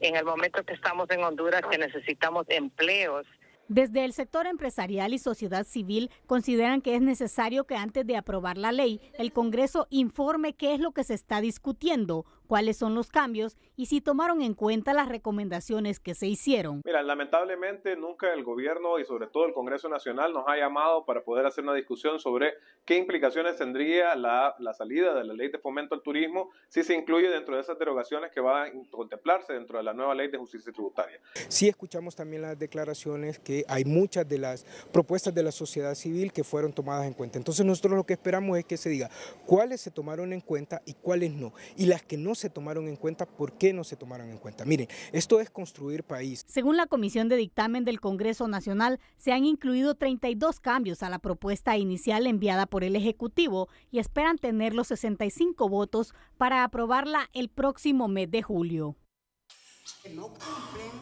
en el momento que estamos en Honduras, que necesitamos empleos. Desde el sector empresarial y sociedad civil consideran que es necesario que antes de aprobar la ley, el Congreso informe qué es lo que se está discutiendo, cuáles son los cambios y si tomaron en cuenta las recomendaciones que se hicieron. Mira, lamentablemente nunca el gobierno y sobre todo el Congreso Nacional nos ha llamado para poder hacer una discusión sobre qué implicaciones tendría la, la salida de la ley de fomento al turismo si se incluye dentro de esas derogaciones que van a contemplarse dentro de la nueva ley de justicia tributaria. Sí escuchamos también las declaraciones que hay muchas de las propuestas de la sociedad civil que fueron tomadas en cuenta. Entonces nosotros lo que esperamos es que se diga cuáles se tomaron en cuenta y cuáles no. Y las que no se tomaron en cuenta, ¿por qué no se tomaron en cuenta? Miren, esto es construir país. Según la Comisión de Dictamen del Congreso Nacional, se han incluido 32 cambios a la propuesta inicial enviada por el Ejecutivo y esperan tener los 65 votos para aprobarla el próximo mes de julio.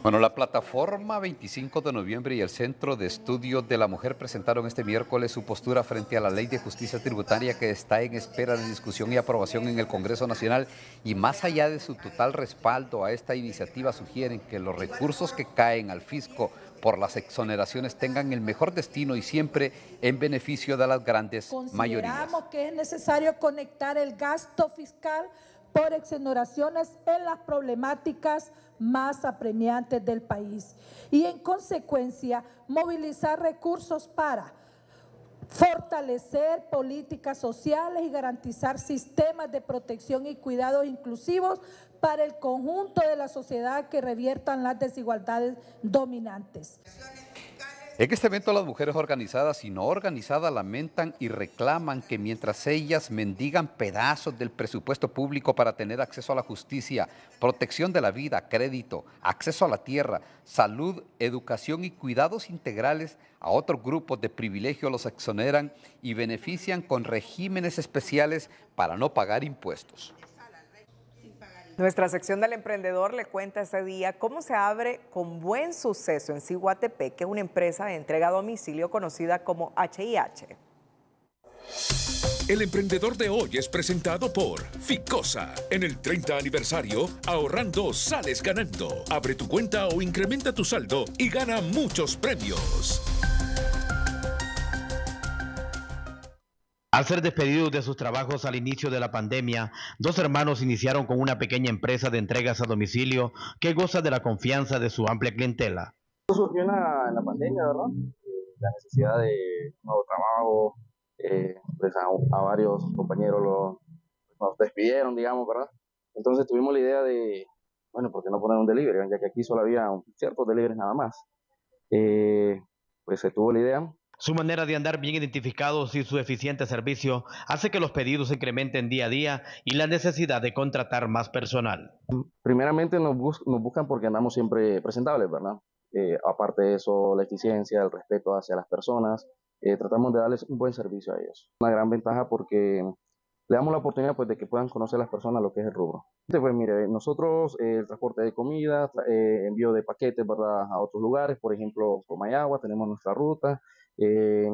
Bueno, la plataforma 25 de noviembre y el Centro de Estudios de la Mujer presentaron este miércoles su postura frente a la ley de justicia tributaria que está en espera de discusión y aprobación en el Congreso Nacional y más allá de su total respaldo a esta iniciativa sugieren que los recursos que caen al fisco por las exoneraciones tengan el mejor destino y siempre en beneficio de las grandes mayorías. Consideramos que es necesario conectar el gasto fiscal por exoneraciones en las problemáticas más apremiantes del país y en consecuencia movilizar recursos para fortalecer políticas sociales y garantizar sistemas de protección y cuidados inclusivos para el conjunto de la sociedad que reviertan las desigualdades dominantes. En este evento las mujeres organizadas y no organizadas lamentan y reclaman que mientras ellas mendigan pedazos del presupuesto público para tener acceso a la justicia, protección de la vida, crédito, acceso a la tierra, salud, educación y cuidados integrales, a otros grupos de privilegio los exoneran y benefician con regímenes especiales para no pagar impuestos. Nuestra sección del emprendedor le cuenta ese día cómo se abre con buen suceso en Ciguatepec, una empresa de entrega a domicilio conocida como HIH. El emprendedor de hoy es presentado por Ficosa. En el 30 aniversario, ahorrando sales ganando. Abre tu cuenta o incrementa tu saldo y gana muchos premios. Al ser despedidos de sus trabajos al inicio de la pandemia, dos hermanos iniciaron con una pequeña empresa de entregas a domicilio que goza de la confianza de su amplia clientela. Surgió en la, en la pandemia, ¿verdad? Eh, la necesidad de nuevo trabajo, eh, pues a, a, varios compañeros lo, nos despidieron, digamos, ¿verdad? Entonces tuvimos la idea de, bueno, ¿por qué no poner un delivery? Ya que aquí solo había ciertos deliveries nada más. Eh, pues se tuvo la idea su manera de andar bien identificados y su eficiente servicio hace que los pedidos se incrementen día a día y la necesidad de contratar más personal. Primeramente nos, bus nos buscan porque andamos siempre presentables, ¿verdad? Eh, aparte de eso, la eficiencia, el respeto hacia las personas, eh, tratamos de darles un buen servicio a ellos. Una gran ventaja porque le damos la oportunidad pues, de que puedan conocer las personas lo que es el rubro. Pues mire, nosotros eh, el transporte de comida, envío de paquetes ¿verdad? a otros lugares, por ejemplo, Comayagua, tenemos nuestra ruta, eh,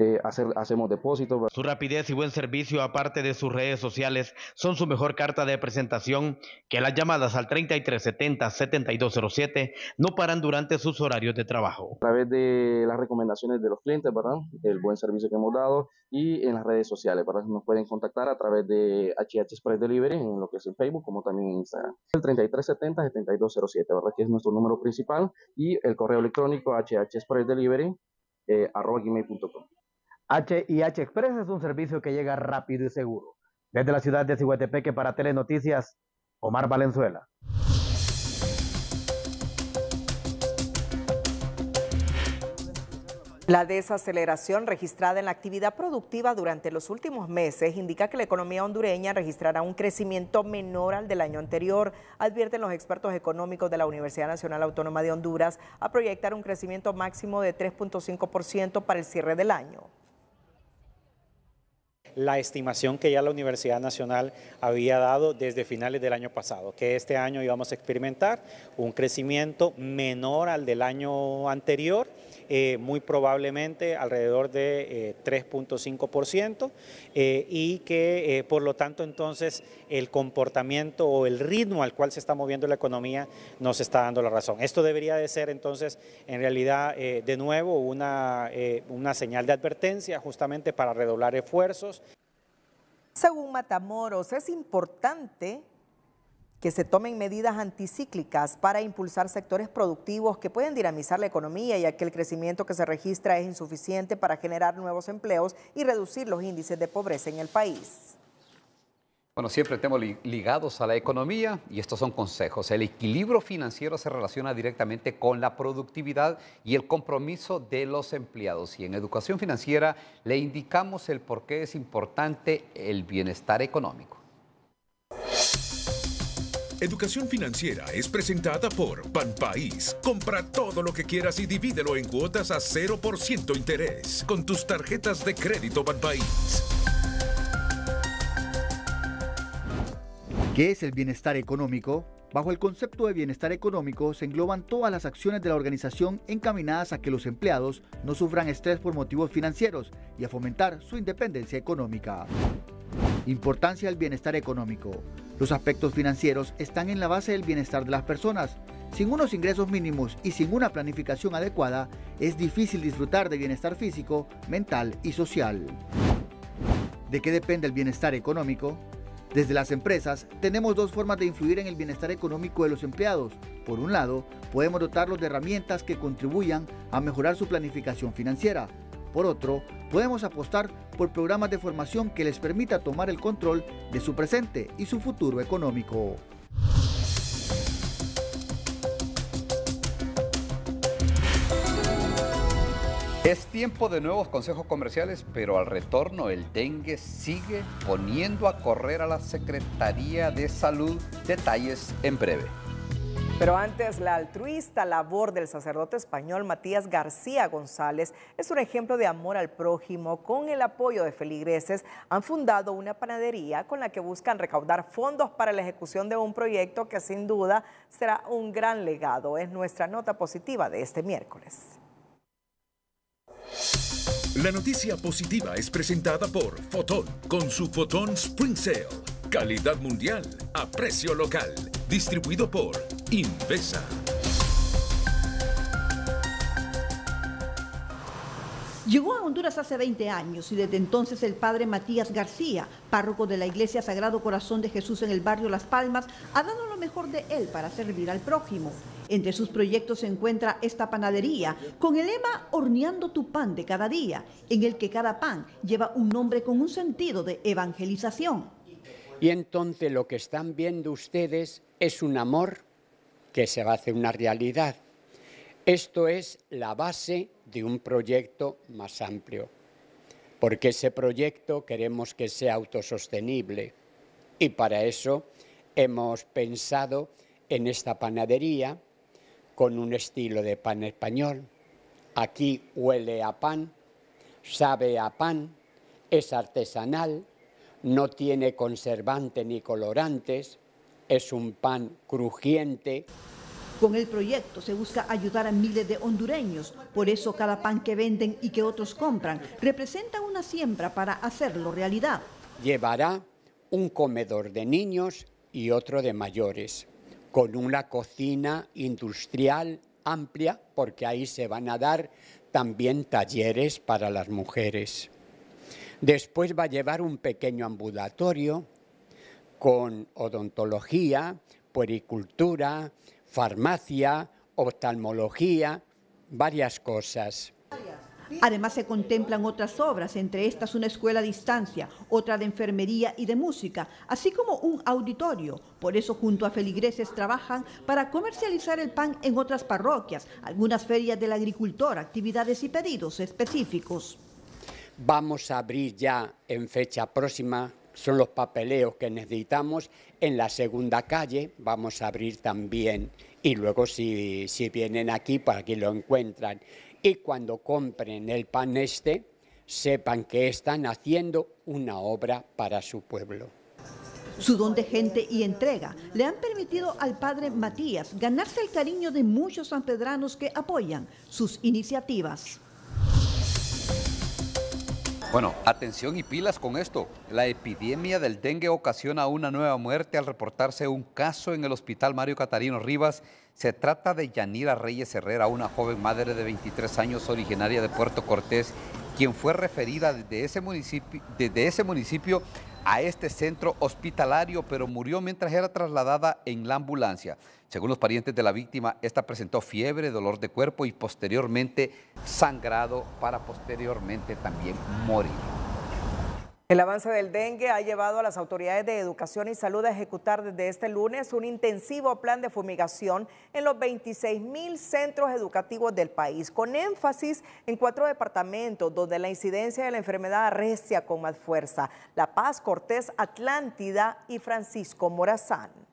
eh, hacer, hacemos depósitos. Su rapidez y buen servicio, aparte de sus redes sociales, son su mejor carta de presentación, que las llamadas al 3370-7207 no paran durante sus horarios de trabajo. A través de las recomendaciones de los clientes, ¿verdad? El buen servicio que hemos dado y en las redes sociales, ¿verdad? Nos pueden contactar a través de HH Express Delivery en lo que es en Facebook como también en Instagram. El 3370-7207, ¿verdad? Que es nuestro número principal y el correo electrónico HH Express Delivery eh, arroba gmail.com. HIH Express es un servicio que llega rápido y seguro. Desde la ciudad de Cihuatepeque para Telenoticias, Omar Valenzuela. La desaceleración registrada en la actividad productiva durante los últimos meses indica que la economía hondureña registrará un crecimiento menor al del año anterior, advierten los expertos económicos de la Universidad Nacional Autónoma de Honduras a proyectar un crecimiento máximo de 3.5% para el cierre del año. La estimación que ya la Universidad Nacional había dado desde finales del año pasado, que este año íbamos a experimentar un crecimiento menor al del año anterior, eh, muy probablemente alrededor de 3.5%, eh, eh, y que por lo tanto entonces el comportamiento o el ritmo al cual se está moviendo la economía nos está dando la razón. Esto debería de ser entonces en realidad de nuevo una, una señal de advertencia justamente para redoblar esfuerzos. Según Matamoros, es importante que se tomen medidas anticíclicas para impulsar sectores productivos que pueden dinamizar la economía, ya que el crecimiento que se registra es insuficiente para generar nuevos empleos y reducir los índices de pobreza en el país. Bueno, siempre estamos ligados a la economía y estos son consejos. El equilibrio financiero se relaciona directamente con la productividad y el compromiso de los empleados. Y en educación financiera le indicamos el por qué es importante el bienestar económico. Educación Financiera es presentada por País. Compra todo lo que quieras y divídelo en cuotas a 0% interés con tus tarjetas de crédito País. ¿Qué es el bienestar económico? Bajo el concepto de bienestar económico se engloban todas las acciones de la organización encaminadas a que los empleados no sufran estrés por motivos financieros y a fomentar su independencia económica. Importancia del bienestar económico. Los aspectos financieros están en la base del bienestar de las personas. Sin unos ingresos mínimos y sin una planificación adecuada, es difícil disfrutar de bienestar físico, mental y social. ¿De qué depende el bienestar económico? Desde las empresas tenemos dos formas de influir en el bienestar económico de los empleados. Por un lado, podemos dotarlos de herramientas que contribuyan a mejorar su planificación financiera. Por otro, podemos apostar por programas de formación que les permita tomar el control de su presente y su futuro económico. Es tiempo de nuevos consejos comerciales, pero al retorno el dengue sigue poniendo a correr a la Secretaría de Salud. Detalles en breve. Pero antes, la altruista labor del sacerdote español Matías García González es un ejemplo de amor al prójimo. Con el apoyo de feligreses han fundado una panadería con la que buscan recaudar fondos para la ejecución de un proyecto que sin duda será un gran legado. Es nuestra nota positiva de este miércoles. La noticia positiva es presentada por Fotón con su Fotón Spring Sale. Calidad mundial a precio local. Distribuido por Invesa. Llegó a Honduras hace 20 años y desde entonces el padre Matías García, párroco de la Iglesia Sagrado Corazón de Jesús en el barrio Las Palmas, ha dado lo mejor de él para servir al prójimo. Entre sus proyectos se encuentra esta panadería con el lema Horneando tu pan de cada día, en el que cada pan lleva un nombre con un sentido de evangelización. Y entonces lo que están viendo ustedes es un amor que se va a hacer una realidad. Esto es la base de un proyecto más amplio, porque ese proyecto queremos que sea autosostenible y para eso hemos pensado en esta panadería con un estilo de pan español. Aquí huele a pan, sabe a pan, es artesanal, no tiene conservante ni colorantes, es un pan crujiente. Con el proyecto se busca ayudar a miles de hondureños, por eso cada pan que venden y que otros compran representa una siembra para hacerlo realidad. Llevará un comedor de niños y otro de mayores, con una cocina industrial amplia, porque ahí se van a dar también talleres para las mujeres. Después va a llevar un pequeño ambulatorio con odontología, puericultura, farmacia, oftalmología, varias cosas. Además se contemplan otras obras, entre estas una escuela a distancia, otra de enfermería y de música, así como un auditorio. Por eso junto a feligreses trabajan para comercializar el pan en otras parroquias, algunas ferias del agricultor, actividades y pedidos específicos. Vamos a abrir ya en fecha próxima, son los papeleos que necesitamos. En la segunda calle vamos a abrir también y luego si, si vienen aquí, para aquí lo encuentran y cuando compren el pan este, sepan que están haciendo una obra para su pueblo. Su don de gente y entrega le han permitido al padre Matías ganarse el cariño de muchos sanpedranos que apoyan sus iniciativas. Bueno, atención y pilas con esto. La epidemia del dengue ocasiona una nueva muerte al reportarse un caso en el hospital Mario Catarino Rivas. Se trata de Yanira Reyes Herrera, una joven madre de 23 años originaria de Puerto Cortés, quien fue referida desde ese municipio, ese municipio a este centro hospitalario, pero murió mientras era trasladada en la ambulancia. Según los parientes de la víctima, esta presentó fiebre, dolor de cuerpo y posteriormente sangrado para posteriormente también morir. El avance del dengue ha llevado a las autoridades de educación y salud a ejecutar desde este lunes un intensivo plan de fumigación en los 26 mil centros educativos del país, con énfasis en cuatro departamentos donde la incidencia de la enfermedad arrecia con más fuerza, La Paz, Cortés, Atlántida y Francisco Morazán.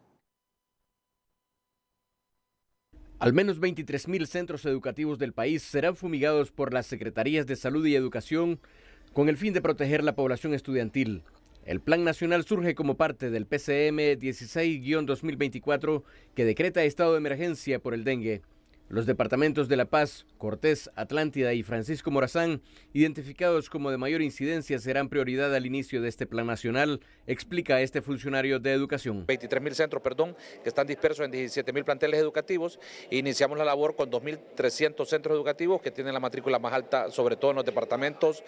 Al menos 23.000 centros educativos del país serán fumigados por las Secretarías de Salud y Educación con el fin de proteger la población estudiantil. El Plan Nacional surge como parte del PCM 16-2024 que decreta estado de emergencia por el dengue. Los departamentos de La Paz, Cortés, Atlántida y Francisco Morazán, identificados como de mayor incidencia, serán prioridad al inicio de este plan nacional, explica este funcionario de educación. 23 mil centros, perdón, que están dispersos en 17 mil planteles educativos. Iniciamos la labor con 2.300 centros educativos que tienen la matrícula más alta, sobre todo en los departamentos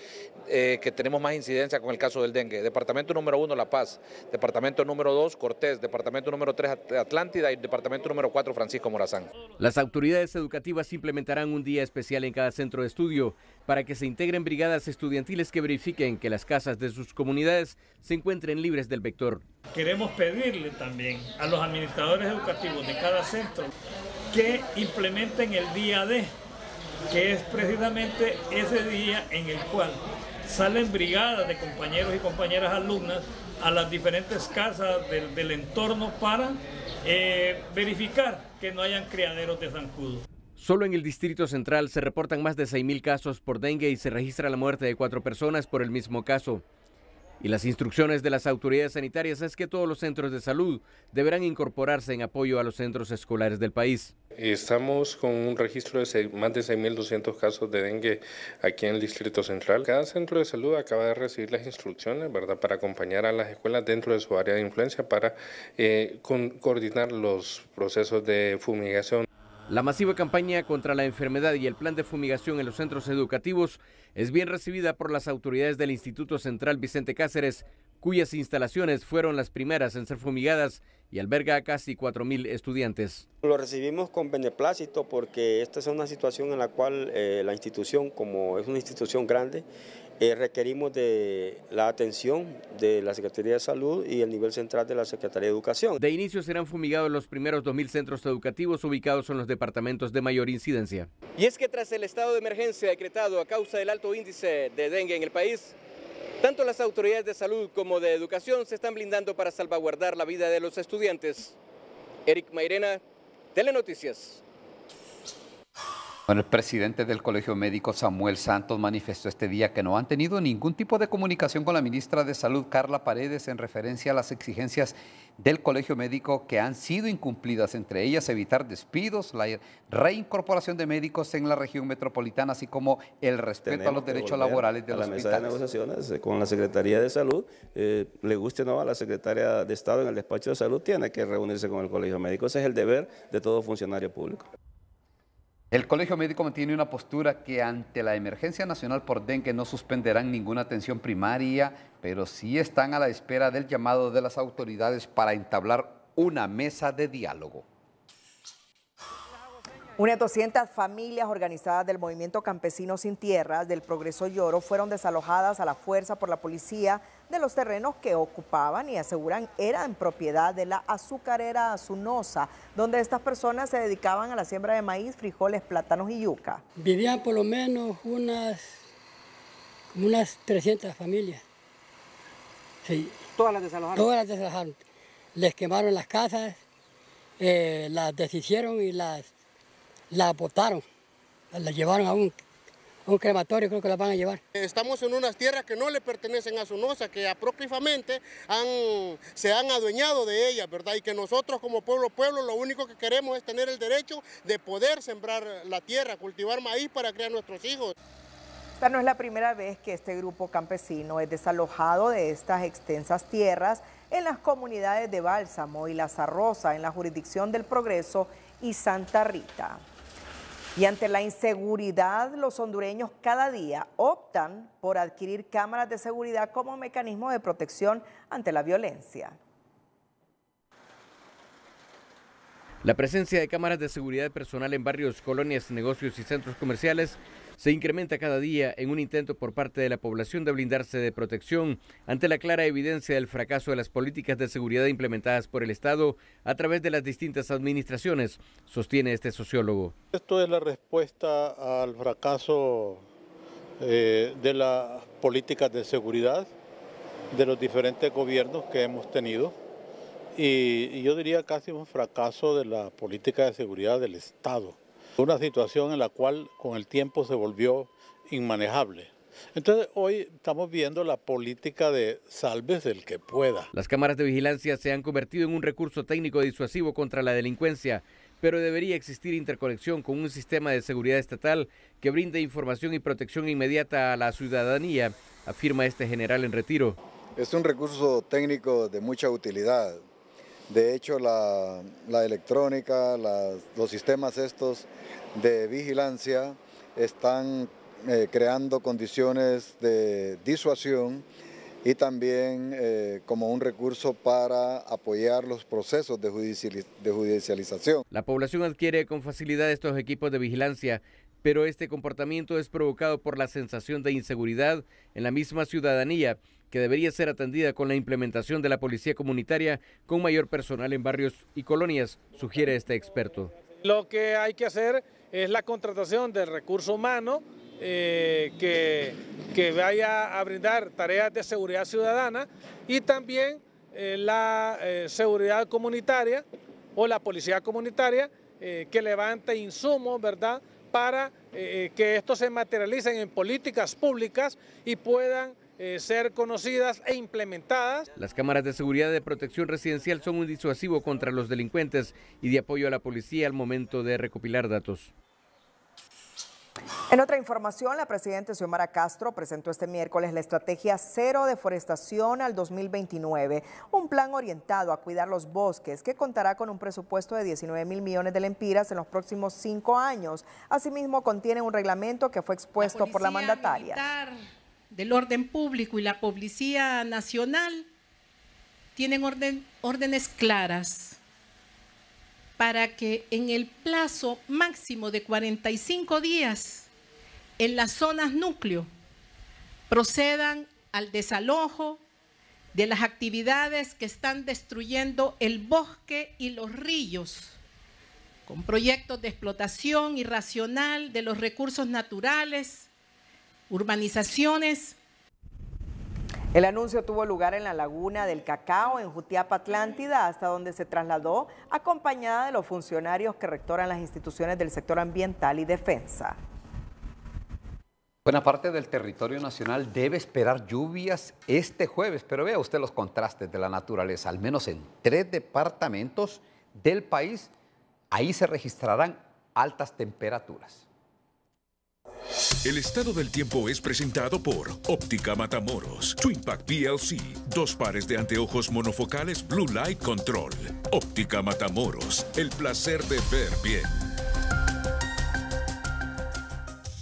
eh, que tenemos más incidencia con el caso del dengue. Departamento número uno, La Paz. Departamento número dos, Cortés. Departamento número tres, Atlántida. Y departamento número cuatro, Francisco Morazán. Las autoridades educativas implementarán un día especial en cada centro de estudio para que se integren brigadas estudiantiles que verifiquen que las casas de sus comunidades se encuentren libres del vector. Queremos pedirle también a los administradores educativos de cada centro que implementen el día D, que es precisamente ese día en el cual salen brigadas de compañeros y compañeras alumnas a las diferentes casas del, entorno para eh, verificar que no hayan criaderos de zancudo. Solo en el Distrito Central se reportan más de 6.000 casos por dengue y se registra la muerte de cuatro personas por el mismo caso. Y las instrucciones de las autoridades sanitarias es que todos los centros de salud deberán incorporarse en apoyo a los centros escolares del país. Estamos con un registro de más de 6.200 casos de dengue aquí en el Distrito Central. Cada centro de salud acaba de recibir las instrucciones ¿verdad? para acompañar a las escuelas dentro de su área de influencia para eh, coordinar los procesos de fumigación. La masiva campaña contra la enfermedad y el plan de fumigación en los centros educativos es bien recibida por las autoridades del Instituto Central Vicente Cáceres, cuyas instalaciones fueron las primeras en ser fumigadas y alberga a casi 4.000 estudiantes. Lo recibimos con beneplácito porque esta es una situación en la cual eh, la institución, como es una institución grande, eh, requerimos de la atención de la Secretaría de Salud y el nivel central de la Secretaría de Educación. De inicio serán fumigados los primeros 2.000 centros educativos ubicados en los departamentos de mayor incidencia. Y es que tras el estado de emergencia decretado a causa del alto índice de dengue en el país, tanto las autoridades de salud como de educación se están blindando para salvaguardar la vida de los estudiantes. Eric Mairena, Telenoticias. Bueno, el presidente del Colegio Médico Samuel Santos manifestó este día que no han tenido ningún tipo de comunicación con la ministra de Salud Carla Paredes en referencia a las exigencias del Colegio Médico que han sido incumplidas, entre ellas evitar despidos, la reincorporación de médicos en la región metropolitana, así como el respeto a los derechos laborales de los la mesa de negociaciones eh, con la Secretaría de Salud, eh, le guste o no a la Secretaria de Estado en el despacho de salud, tiene que reunirse con el Colegio Médico. Ese es el deber de todo funcionario público. El Colegio Médico mantiene una postura que ante la emergencia nacional por dengue no suspenderán ninguna atención primaria, pero sí están a la espera del llamado de las autoridades para entablar una mesa de diálogo. Unas 200 familias organizadas del movimiento campesino sin tierras del Progreso Lloro fueron desalojadas a la fuerza por la policía de los terrenos que ocupaban y aseguran eran propiedad de la azucarera Azunosa, donde estas personas se dedicaban a la siembra de maíz, frijoles, plátanos y yuca. Vivían por lo menos unas, unas 300 familias. Sí. ¿Todas las desalojaron? Todas las desalojaron. Les quemaron las casas, eh, las deshicieron y las la botaron, la llevaron a un, crematorio, creo que la van a llevar. Estamos en unas tierras que no le pertenecen a Sonosa, que apócrifamente han, se han adueñado de ellas, ¿verdad? Y que nosotros como pueblo, pueblo, lo único que queremos es tener el derecho de poder sembrar la tierra, cultivar maíz para criar nuestros hijos. Esta no es la primera vez que este grupo campesino es desalojado de estas extensas tierras en las comunidades de Bálsamo y La Zarrosa, en la jurisdicción del Progreso y Santa Rita. Y ante la inseguridad, los hondureños cada día optan por adquirir cámaras de seguridad como mecanismo de protección ante la violencia. La presencia de cámaras de seguridad personal en barrios, colonias, negocios y centros comerciales se incrementa cada día en un intento por parte de la población de blindarse de protección ante la clara evidencia del fracaso de las políticas de seguridad implementadas por el Estado a través de las distintas administraciones, sostiene este sociólogo. Esto es la respuesta al fracaso eh, de las políticas de seguridad de los diferentes gobiernos que hemos tenido y yo diría casi un fracaso de la política de seguridad del Estado. Una situación en la cual con el tiempo se volvió inmanejable. Entonces hoy estamos viendo la política de salves el que pueda. Las cámaras de vigilancia se han convertido en un recurso técnico disuasivo contra la delincuencia, pero debería existir interconexión con un sistema de seguridad estatal que brinde información y protección inmediata a la ciudadanía, afirma este general en retiro. Es un recurso técnico de mucha utilidad. De hecho, la, electrónica, los sistemas estos de vigilancia están eh, creando condiciones de disuasión y también eh, como un recurso para apoyar los procesos de, de judicialización. La población adquiere con facilidad estos equipos de vigilancia, pero este comportamiento es provocado por la sensación de inseguridad en la misma ciudadanía que debería ser atendida con la implementación de la policía comunitaria con mayor personal en barrios y colonias, sugiere este experto. Lo que hay que hacer es la contratación del recurso humano eh, que, que, vaya a brindar tareas de seguridad ciudadana y también eh, la eh, seguridad comunitaria o la policía comunitaria que levante insumos, ¿verdad?, para que estos se materialicen en políticas públicas y puedan eh, ser conocidas e implementadas. Las cámaras de seguridad de protección residencial son un disuasivo contra los delincuentes y de apoyo a la policía al momento de recopilar datos. En otra información, la presidenta Xiomara Castro presentó este miércoles la estrategia Cero Deforestación al 2029, un plan orientado a cuidar los bosques que contará con un presupuesto de 19 mil millones de lempiras en los próximos cinco años. Asimismo, contiene un reglamento que fue expuesto por la mandataria del orden público y la Policía Nacional tienen órdenes claras para que en el plazo máximo de 45 días en las zonas núcleo procedan al desalojo de las actividades que están destruyendo el bosque y los ríos, con proyectos de explotación irracional de los recursos naturales, urbanizaciones. El anuncio tuvo lugar en la laguna del Cacao, en Jutiapa, Atlántida, hasta donde se trasladó acompañada de los funcionarios que rectoran las instituciones del sector ambiental y defensa. Buena parte del territorio nacional debe esperar lluvias este jueves, pero vea usted los contrastes de la naturaleza, al menos en tres departamentos del país, ahí se registrarán altas temperaturas. El estado del tiempo es presentado por Óptica Matamoros, Twinpack PLC, dos pares de anteojos monofocales Blue Light Control. Óptica Matamoros, el placer de ver bien.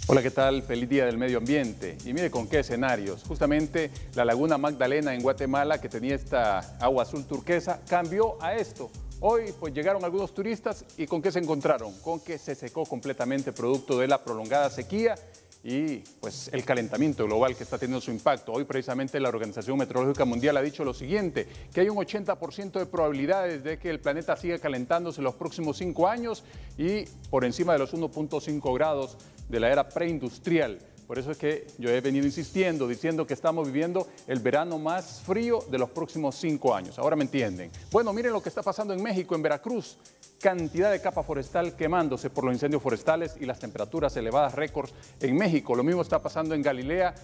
Hola, ¿qué tal? Feliz Día del Medio Ambiente. Y mire con qué escenarios. Justamente la Laguna Magdalena en Guatemala, que tenía esta agua azul turquesa, cambió a esto Hoy pues llegaron algunos turistas y ¿con qué se encontraron? Con que se secó completamente producto de la prolongada sequía y pues el calentamiento global que está teniendo su impacto. Hoy precisamente la Organización Meteorológica Mundial ha dicho lo siguiente, que hay un 80% de probabilidades de que el planeta siga calentándose en los próximos cinco años y por encima de los 1.5 grados de la era preindustrial. Por eso es que yo he venido insistiendo, diciendo que estamos viviendo el verano más frío de los próximos cinco años. Ahora me entienden. Bueno, miren lo que está pasando en México, en Veracruz. Cantidad de capa forestal quemándose por los incendios forestales y las temperaturas elevadas récords en México. Lo mismo está pasando en Galilea,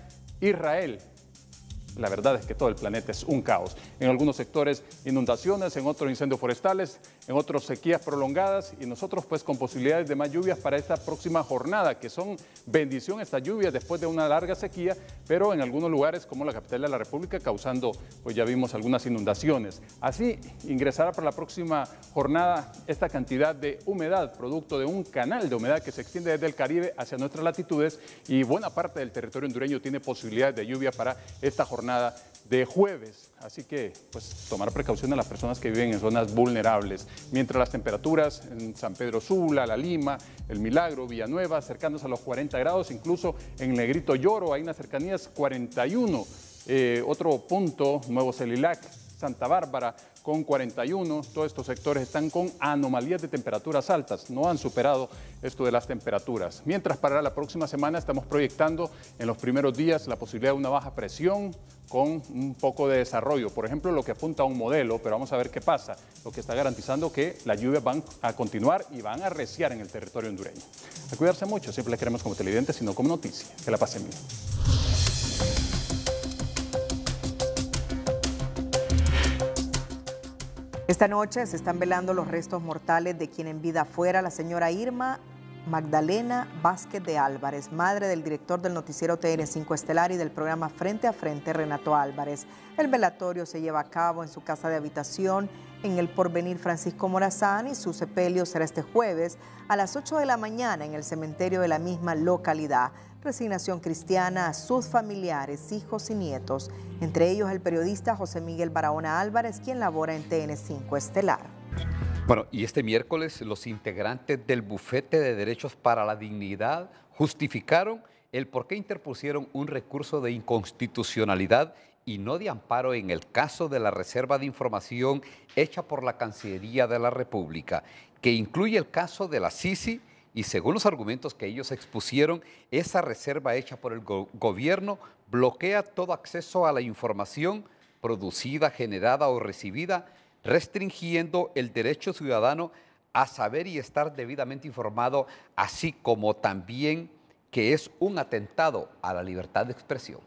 Israel la verdad es que todo el planeta es un caos. En algunos sectores inundaciones, en otros incendios forestales, en otros sequías prolongadas y nosotros pues con posibilidades de más lluvias para esta próxima jornada, que son bendición estas lluvias después de una larga sequía, pero en algunos lugares como la capital de la República causando, pues ya vimos algunas inundaciones. Así ingresará para la próxima jornada esta cantidad de humedad, producto de un canal de humedad que se extiende desde el Caribe hacia nuestras latitudes y buena parte del territorio hondureño tiene posibilidades de lluvia para esta jornada jornada de jueves. Así que, pues, tomar precaución a las personas que viven en zonas vulnerables. Mientras las temperaturas en San Pedro Sula, La Lima, El Milagro, Villanueva, acercándose a los 40 grados, incluso en Negrito Lloro, hay unas cercanías 41. Eh, otro punto, Nuevo Celilac, Santa Bárbara, con 41. Todos estos sectores están con anomalías de temperaturas altas, no han superado esto de las temperaturas. Mientras para la próxima semana estamos proyectando en los primeros días la posibilidad de una baja presión con un poco de desarrollo. Por ejemplo, lo que apunta a un modelo, pero vamos a ver qué pasa. Lo que está garantizando que las lluvias van a continuar y van a arreciar en el territorio hondureño. A cuidarse mucho, siempre le queremos como televidentes, sino como noticia. Que la pasen bien. Esta noche se están velando los restos mortales de quien en vida fuera la señora Irma Magdalena Vázquez de Álvarez, madre del director del noticiero TN5 Estelar y del programa Frente a Frente, Renato Álvarez. El velatorio se lleva a cabo en su casa de habitación en el Porvenir Francisco Morazán y su sepelio será este jueves a las 8 de la mañana en el cementerio de la misma localidad resignación cristiana a sus familiares, hijos y nietos, entre ellos el periodista José Miguel Barahona Álvarez, quien labora en TN5 Estelar. Bueno, y este miércoles los integrantes del Bufete de Derechos para la Dignidad justificaron el por qué interpusieron un recurso de inconstitucionalidad y no de amparo en el caso de la reserva de información hecha por la Cancillería de la República, que incluye el caso de la Sisi y según los argumentos que ellos expusieron, esa reserva hecha por el gobierno bloquea todo acceso a la información producida, generada o recibida, restringiendo el derecho ciudadano a saber y estar debidamente informado, así como también que es un atentado a la libertad de expresión.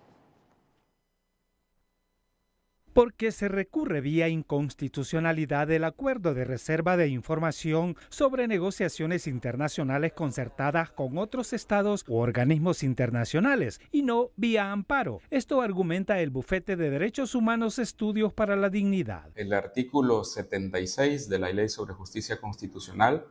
Porque se recurre vía inconstitucionalidad del acuerdo de reserva de información sobre negociaciones internacionales concertadas con otros estados u organismos internacionales y no vía amparo. Esto argumenta el Bufete de Derechos Humanos Estudios para la Dignidad. El artículo 76 de la Ley sobre Justicia Constitucional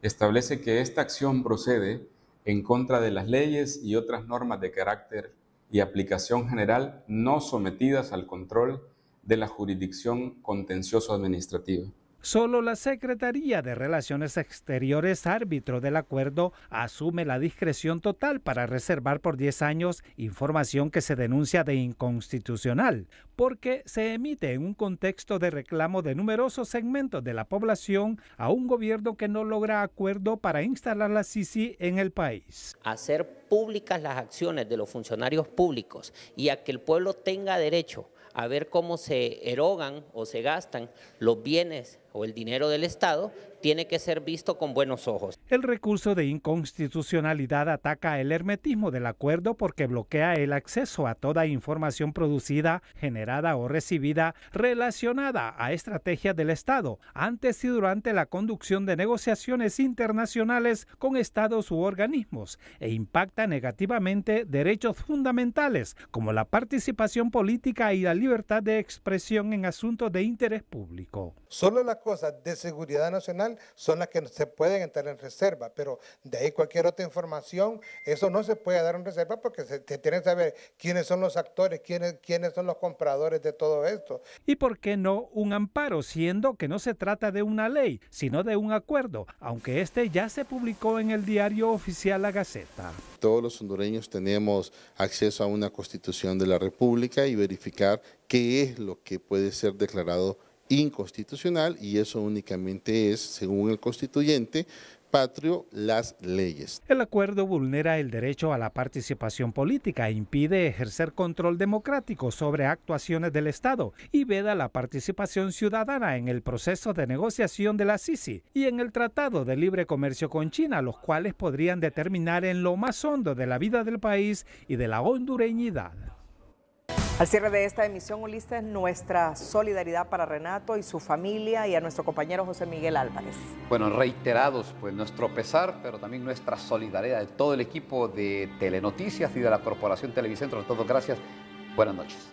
establece que esta acción procede en contra de las leyes y otras normas de carácter y aplicación general no sometidas al control de la jurisdicción contencioso administrativa. Solo la Secretaría de Relaciones Exteriores, árbitro del acuerdo, asume la discreción total para reservar por 10 años información que se denuncia de inconstitucional, porque se emite en un contexto de reclamo de numerosos segmentos de la población a un gobierno que no logra acuerdo para instalar la CICI en el país. Hacer públicas las acciones de los funcionarios públicos y a que el pueblo tenga derecho a ver cómo se erogan o se gastan los bienes o el dinero del Estado tiene que ser visto con buenos ojos. El recurso de inconstitucionalidad ataca el hermetismo del acuerdo porque bloquea el acceso a toda información producida, generada o recibida relacionada a estrategias del Estado antes y durante la conducción de negociaciones internacionales con estados u organismos e impacta negativamente derechos fundamentales como la participación política y la libertad de expresión en asuntos de interés público. Solo la cosas de seguridad nacional son las que se pueden entrar en reserva, pero de ahí cualquier otra información, eso no se puede dar en reserva porque se, tiene que saber quiénes son los actores, quiénes, quiénes son los compradores de todo esto. ¿Y por qué no un amparo, siendo que no se trata de una ley, sino de un acuerdo, aunque este ya se publicó en el diario oficial La Gaceta? Todos los hondureños tenemos acceso a una constitución de la República y verificar qué es lo que puede ser declarado inconstitucional y eso únicamente es, según el constituyente, patrio las leyes. El acuerdo vulnera el derecho a la participación política, impide ejercer control democrático sobre actuaciones del Estado y veda la participación ciudadana en el proceso de negociación de la CICI y en el Tratado de Libre Comercio con China, los cuales podrían determinar en lo más hondo de la vida del país y de la hondureñidad. Al cierre de esta emisión, Ulises, nuestra solidaridad para Renato y su familia y a nuestro compañero José Miguel Álvarez. Bueno, reiterados, pues nuestro pesar, pero también nuestra solidaridad de todo el equipo de Telenoticias y de la Corporación Televicentro. Todo gracias. Buenas noches.